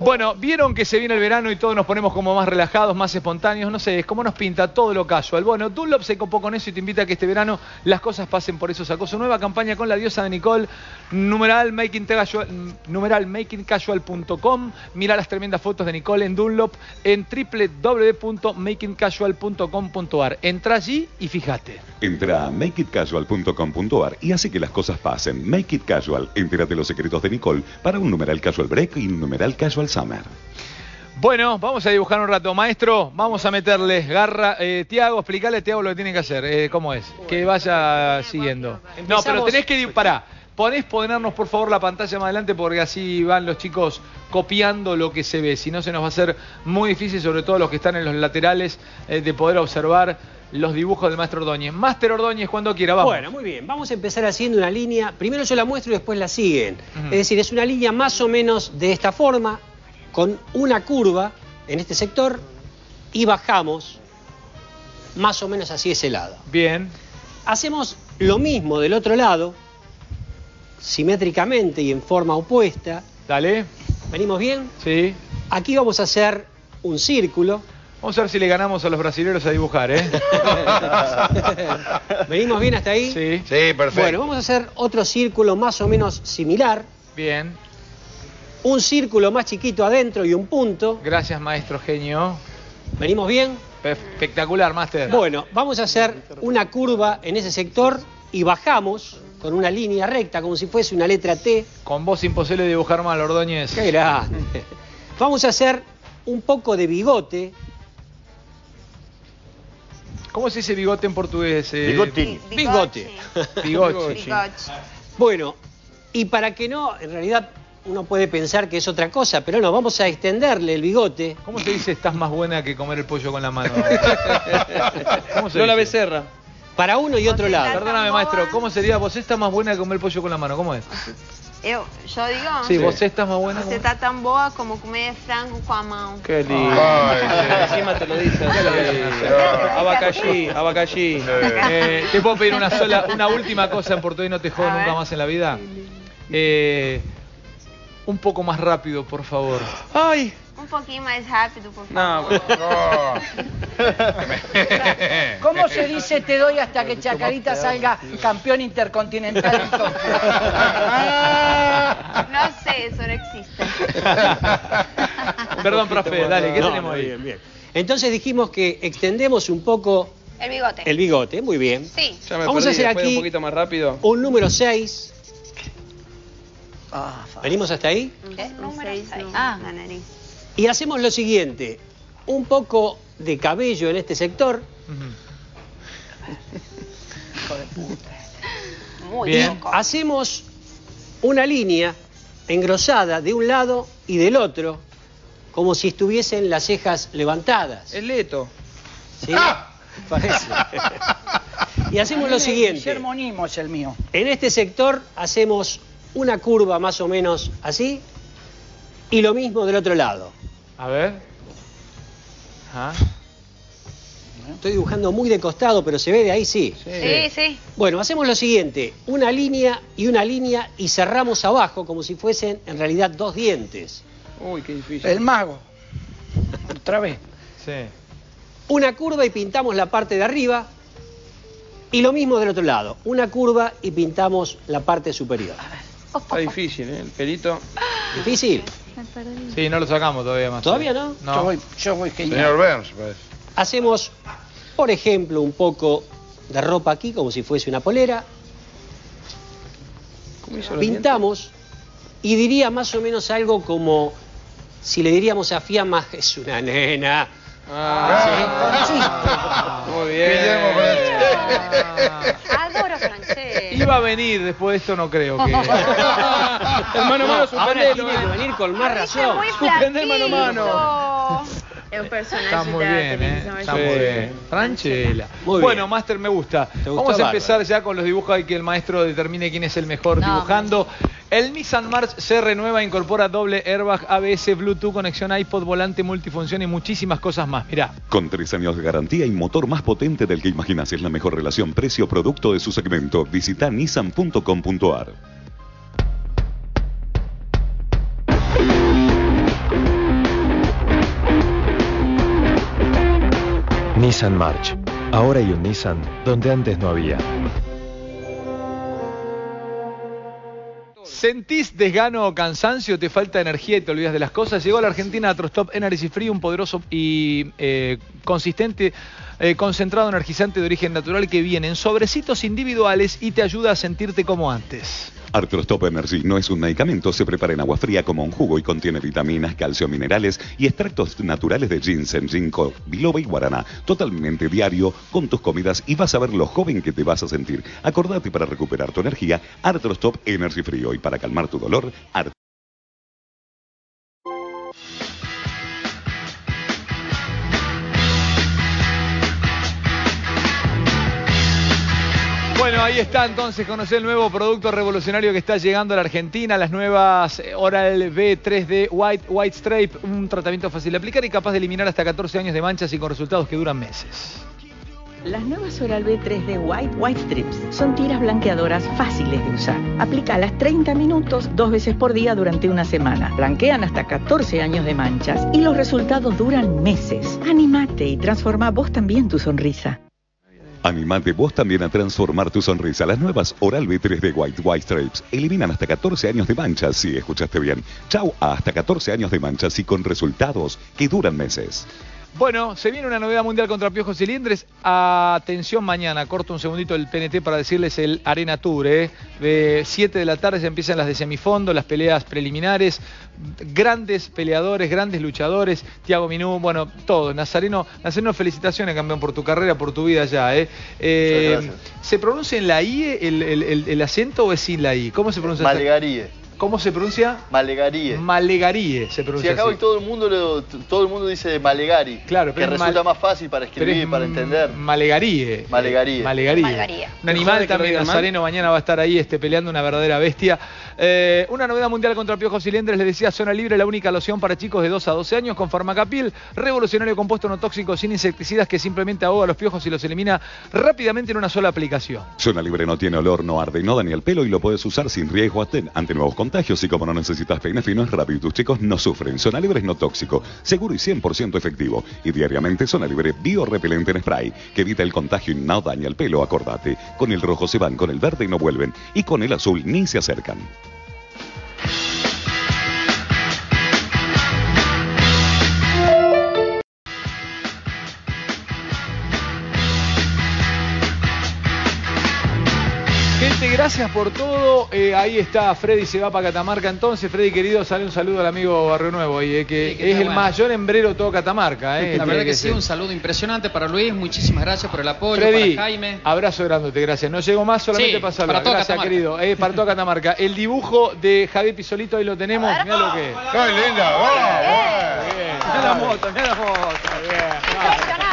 Bueno, vieron que se viene el verano y todos nos ponemos como más relajados, más espontáneos, no sé, es como nos pinta todo lo casual. Bueno, Dunlop se copó con eso y te invita a que este verano las cosas pasen por eso. Sacó su nueva campaña con la diosa de Nicole, numeral, making casual, numeral makingcasual.com. Mira las tremendas fotos de Nicole en Dunlop en www.makingcasual.com.ar. Entra allí y fíjate. Entra a makeitcasual.com.ar y hace que las cosas pasen. Make It Casual. Entérate los secretos de Nicole para un numeral casual break y un numeral casual summer. Bueno, vamos a dibujar un rato. Maestro, vamos a meterle garra. Eh, Tiago, explícale a Tiago lo que tiene que hacer. Eh, ¿Cómo es? Que vaya siguiendo. No, pero tenés que... Pará. ¿Podés ponernos por favor la pantalla más adelante? Porque así van los chicos copiando lo que se ve. Si no, se nos va a hacer muy difícil, sobre todo los que están en los laterales, eh, de poder observar los dibujos del maestro Ordóñez. Máster Ordóñez, cuando quiera, vamos. Bueno, muy bien. Vamos a empezar haciendo una línea. Primero yo la muestro y después la siguen. Es decir, es una línea más o menos de esta forma, con una curva en este sector y bajamos más o menos hacia ese lado. Bien. Hacemos lo mismo del otro lado, simétricamente y en forma opuesta. Dale. ¿Venimos bien? Sí. Aquí vamos a hacer un círculo. Vamos a ver si le ganamos a los brasileños a dibujar, ¿eh? ¿Venimos bien hasta ahí? Sí. Sí, perfecto. Bueno, vamos a hacer otro círculo más o menos similar. Bien. Un círculo más chiquito adentro y un punto. Gracias, maestro genio. ¿Venimos bien? Espectacular, máster. Bueno, vamos a hacer una curva en ese sector y bajamos con una línea recta, como si fuese una letra T. Con vos imposible dibujar mal, Ordóñez. Qué grande. Vamos a hacer un poco de bigote. ¿Cómo se dice bigote en portugués? eh? Bigote. Bigote. Bigote. Bueno, y para que no, en realidad uno puede pensar que es otra cosa, pero no, vamos a extenderle el bigote. ¿Cómo se dice estás más buena que comer el pollo con la mano? ¿Cómo se Lola dice? Becerra. Para uno y otro lado. Perdóname, maestro, ¿cómo sería? Vos estás más buena que comer el pollo con la mano, ¿cómo es? Eu, yo digo. Sí, vos estás más buena Você tá tão boa como comer frango com a mão. Qué lindo. Encima te lo dice. Abacaxi, abacaxi. Eh, ¿Te puedo pedir una sola, una última cosa en portugués no te jodo nunca más en la vida? Eh, un poco más rápido, por favor. Ay. Um pouquinho mais rápido, por No, favor. ¿Cómo se dice te doy hasta que Chacarita salga campeón intercontinental? No sé, eso no existe. Perdón, profe, dale, ¿qué No, tenemos no, ahí? Bien, bien. Entonces dijimos que extendemos un poco El bigote. el bigote, muy bien. Sí. Ya me Vamos a hacer aquí un poquito más rápido. un número 6. ¿Venimos hasta ahí? ¿Qué? Número nariz. Y hacemos lo siguiente. Un poco de cabello en este sector. Muy bien. hacemos una línea engrosada de un lado y del otro, como si estuviesen las cejas levantadas. Es Leto. ¿Sí? Parece. y hacemos lo siguiente. Guillermo Nimo es el mío. En este sector hacemos una curva más o menos así y lo mismo del otro lado. A ver. Ah. Estoy dibujando muy de costado, pero se ve de ahí sí. Sí, sí. Bueno, hacemos lo siguiente, una línea y una línea y cerramos abajo como si fuesen en realidad dos dientes. Uy, qué difícil. El mago. Otra vez. Sí. Una curva y pintamos la parte de arriba y lo mismo del otro lado, una curva y pintamos la parte superior. Está difícil, ¿eh? El pelito. ¿Difícil? Sí, no lo sacamos todavía más. ¿Todavía no? No. Yo voy, yo voy genial. Señor Burns, pues. Hacemos, por ejemplo, un poco de ropa aquí como si fuese una polera. ¿Cómo hizo Pintamos y diría más o menos algo como si le diríamos a Fiamma, es una nena. Ah, Muy bien. Adoro francés. Iba a venir después de esto, no creo que. Hermano, mano, ahora suspendelo. tiene que venir con más razón. Muy Suspender mano É o personagem Está muy da bien, ¿eh? Está muy bien. Franchella. Muy bueno, bien. Master, me gusta. Vamos a empezar ya con los dibujos y que el maestro determine quién es el mejor No, dibujando. El Nissan March se renueva, incorpora doble airbag, ABS, Bluetooth, conexión iPod, volante multifunción y muchísimas cosas más. Mirá. Con tres años de garantía y motor más potente del que imaginas es la mejor relación precio-producto de su segmento. Visita nissan.com.ar. Nissan March. Ahora hay un Nissan donde antes no había. ¿Sentís desgano o cansancio? ¿Te falta energía y te olvidas de las cosas? Llegó a la Argentina Atrostop Energy Free, un poderoso y eh, consistente eh, concentrado energizante de origen natural que viene en sobrecitos individuales y te ayuda a sentirte como antes. Artrostop Energy no es un medicamento, se prepara en agua fría como un jugo y contiene vitaminas, calcio, minerales y extractos naturales de ginseng, ginkgo, biloba y guaraná. Totalmente diario con tus comidas y vas a ver lo joven que te vas a sentir. Acordate para recuperar tu energía, Artrostop Energy Frío y para calmar tu dolor, Art Ahí está entonces, conocer el nuevo producto revolucionario que está llegando a la Argentina, las nuevas eh, Oral B 3D White, White Stripe, un tratamiento fácil de aplicar y capaz de eliminar hasta 14 años de manchas y con resultados que duran meses. Las nuevas Oral-B 3D White White Strips son tiras blanqueadoras fáciles de usar. Aplícalas 30 minutos dos veces por día durante una semana. Blanquean hasta 14 años de manchas y los resultados duran meses. Animate y transforma vos también tu sonrisa. Animate vos también a transformar tu sonrisa. Las nuevas Oral B 3D White White Stripes eliminan hasta 14 años de manchas, si escuchaste bien. Chau a hasta 14 años de manchas y con resultados que duran meses. Bueno, se viene una novedad mundial contra piojos cilindres. Atención mañana, corto un segundito el PNT para decirles el Arena Tour. ¿eh? De 7 de la tarde ya empiezan las de semifondo, las peleas preliminares. Grandes peleadores, grandes luchadores. Tiago Minú, bueno, todo. Nazareno, Nazareno, felicitaciones, campeón, por tu carrera, por tu vida ya. ¿eh? Eh. ¿Se pronuncia en la I el, el- el- el acento o es sin la I? ¿Cómo se pronuncia? Malegaríe. ¿Cómo se pronuncia? Malegaríe. Malegaríe se Si pronuncia acá así. hoy todo el mundo lo- todo el mundo dice Malegari, Claro, que pero es resulta mal- más fácil para escribir, es para entender. Malegaríe. Malegaríe. Malegaríe. Malegaríe. Un animal que también. Nazareno, mañana va a estar ahí este, peleando una verdadera bestia. Eh, una novedad mundial contra piojos cilindres, les decía, Zona Libre, la única loción para chicos de 2 a 12 años con Farmacapil, revolucionario compuesto no tóxico sin insecticidas que simplemente ahoga a los piojos y los elimina rápidamente en una sola aplicación. Zona Libre no tiene olor, no arde y no daña el pelo y lo puedes usar sin riesgo ante, ante nuevos contagios y como no necesitas peine fino es y tus chicos no sufren. Zona Libre es no tóxico, seguro y 100% efectivo. Y diariamente Zona Libre biorrepelente en spray que evita el contagio y no daña el pelo, acordate. Con el rojo se van, con el verde no vuelven y con el azul ni se acercan. Gracias por todo. Eh, ahí está, Freddy se va para Catamarca entonces. Freddy, querido, sale un saludo al amigo Barrio Nuevo, ahí, eh, que Sí, que es el bueno. mayor hembrero de todo Catamarca. Eh, La tiene verdad que sí, ser. un saludo impresionante para Luis, muchísimas gracias por el apoyo, Freddy, para Jaime. abrazo grandote, gracias. No llego más, solamente Sí, para saludar. para gracias, Catamarca. querido. Eh, para toda Catamarca. El dibujo de Javier Pisolito, ahí lo tenemos. Mira lo que es. ¡Qué linda! Mira la moto, mira la moto.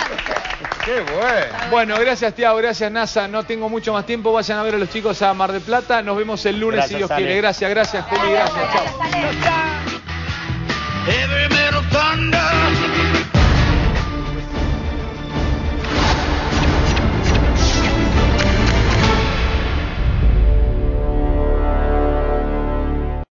¡Qué bueno! Bueno, gracias Tiago, gracias NASA. No tengo mucho más tiempo. Vayan a ver a los chicos a Mar del Plata. Nos vemos el lunes si Gracias, Dios Ale. quiere. Gracias, gracias, Juli, gracias. Chao. Thunder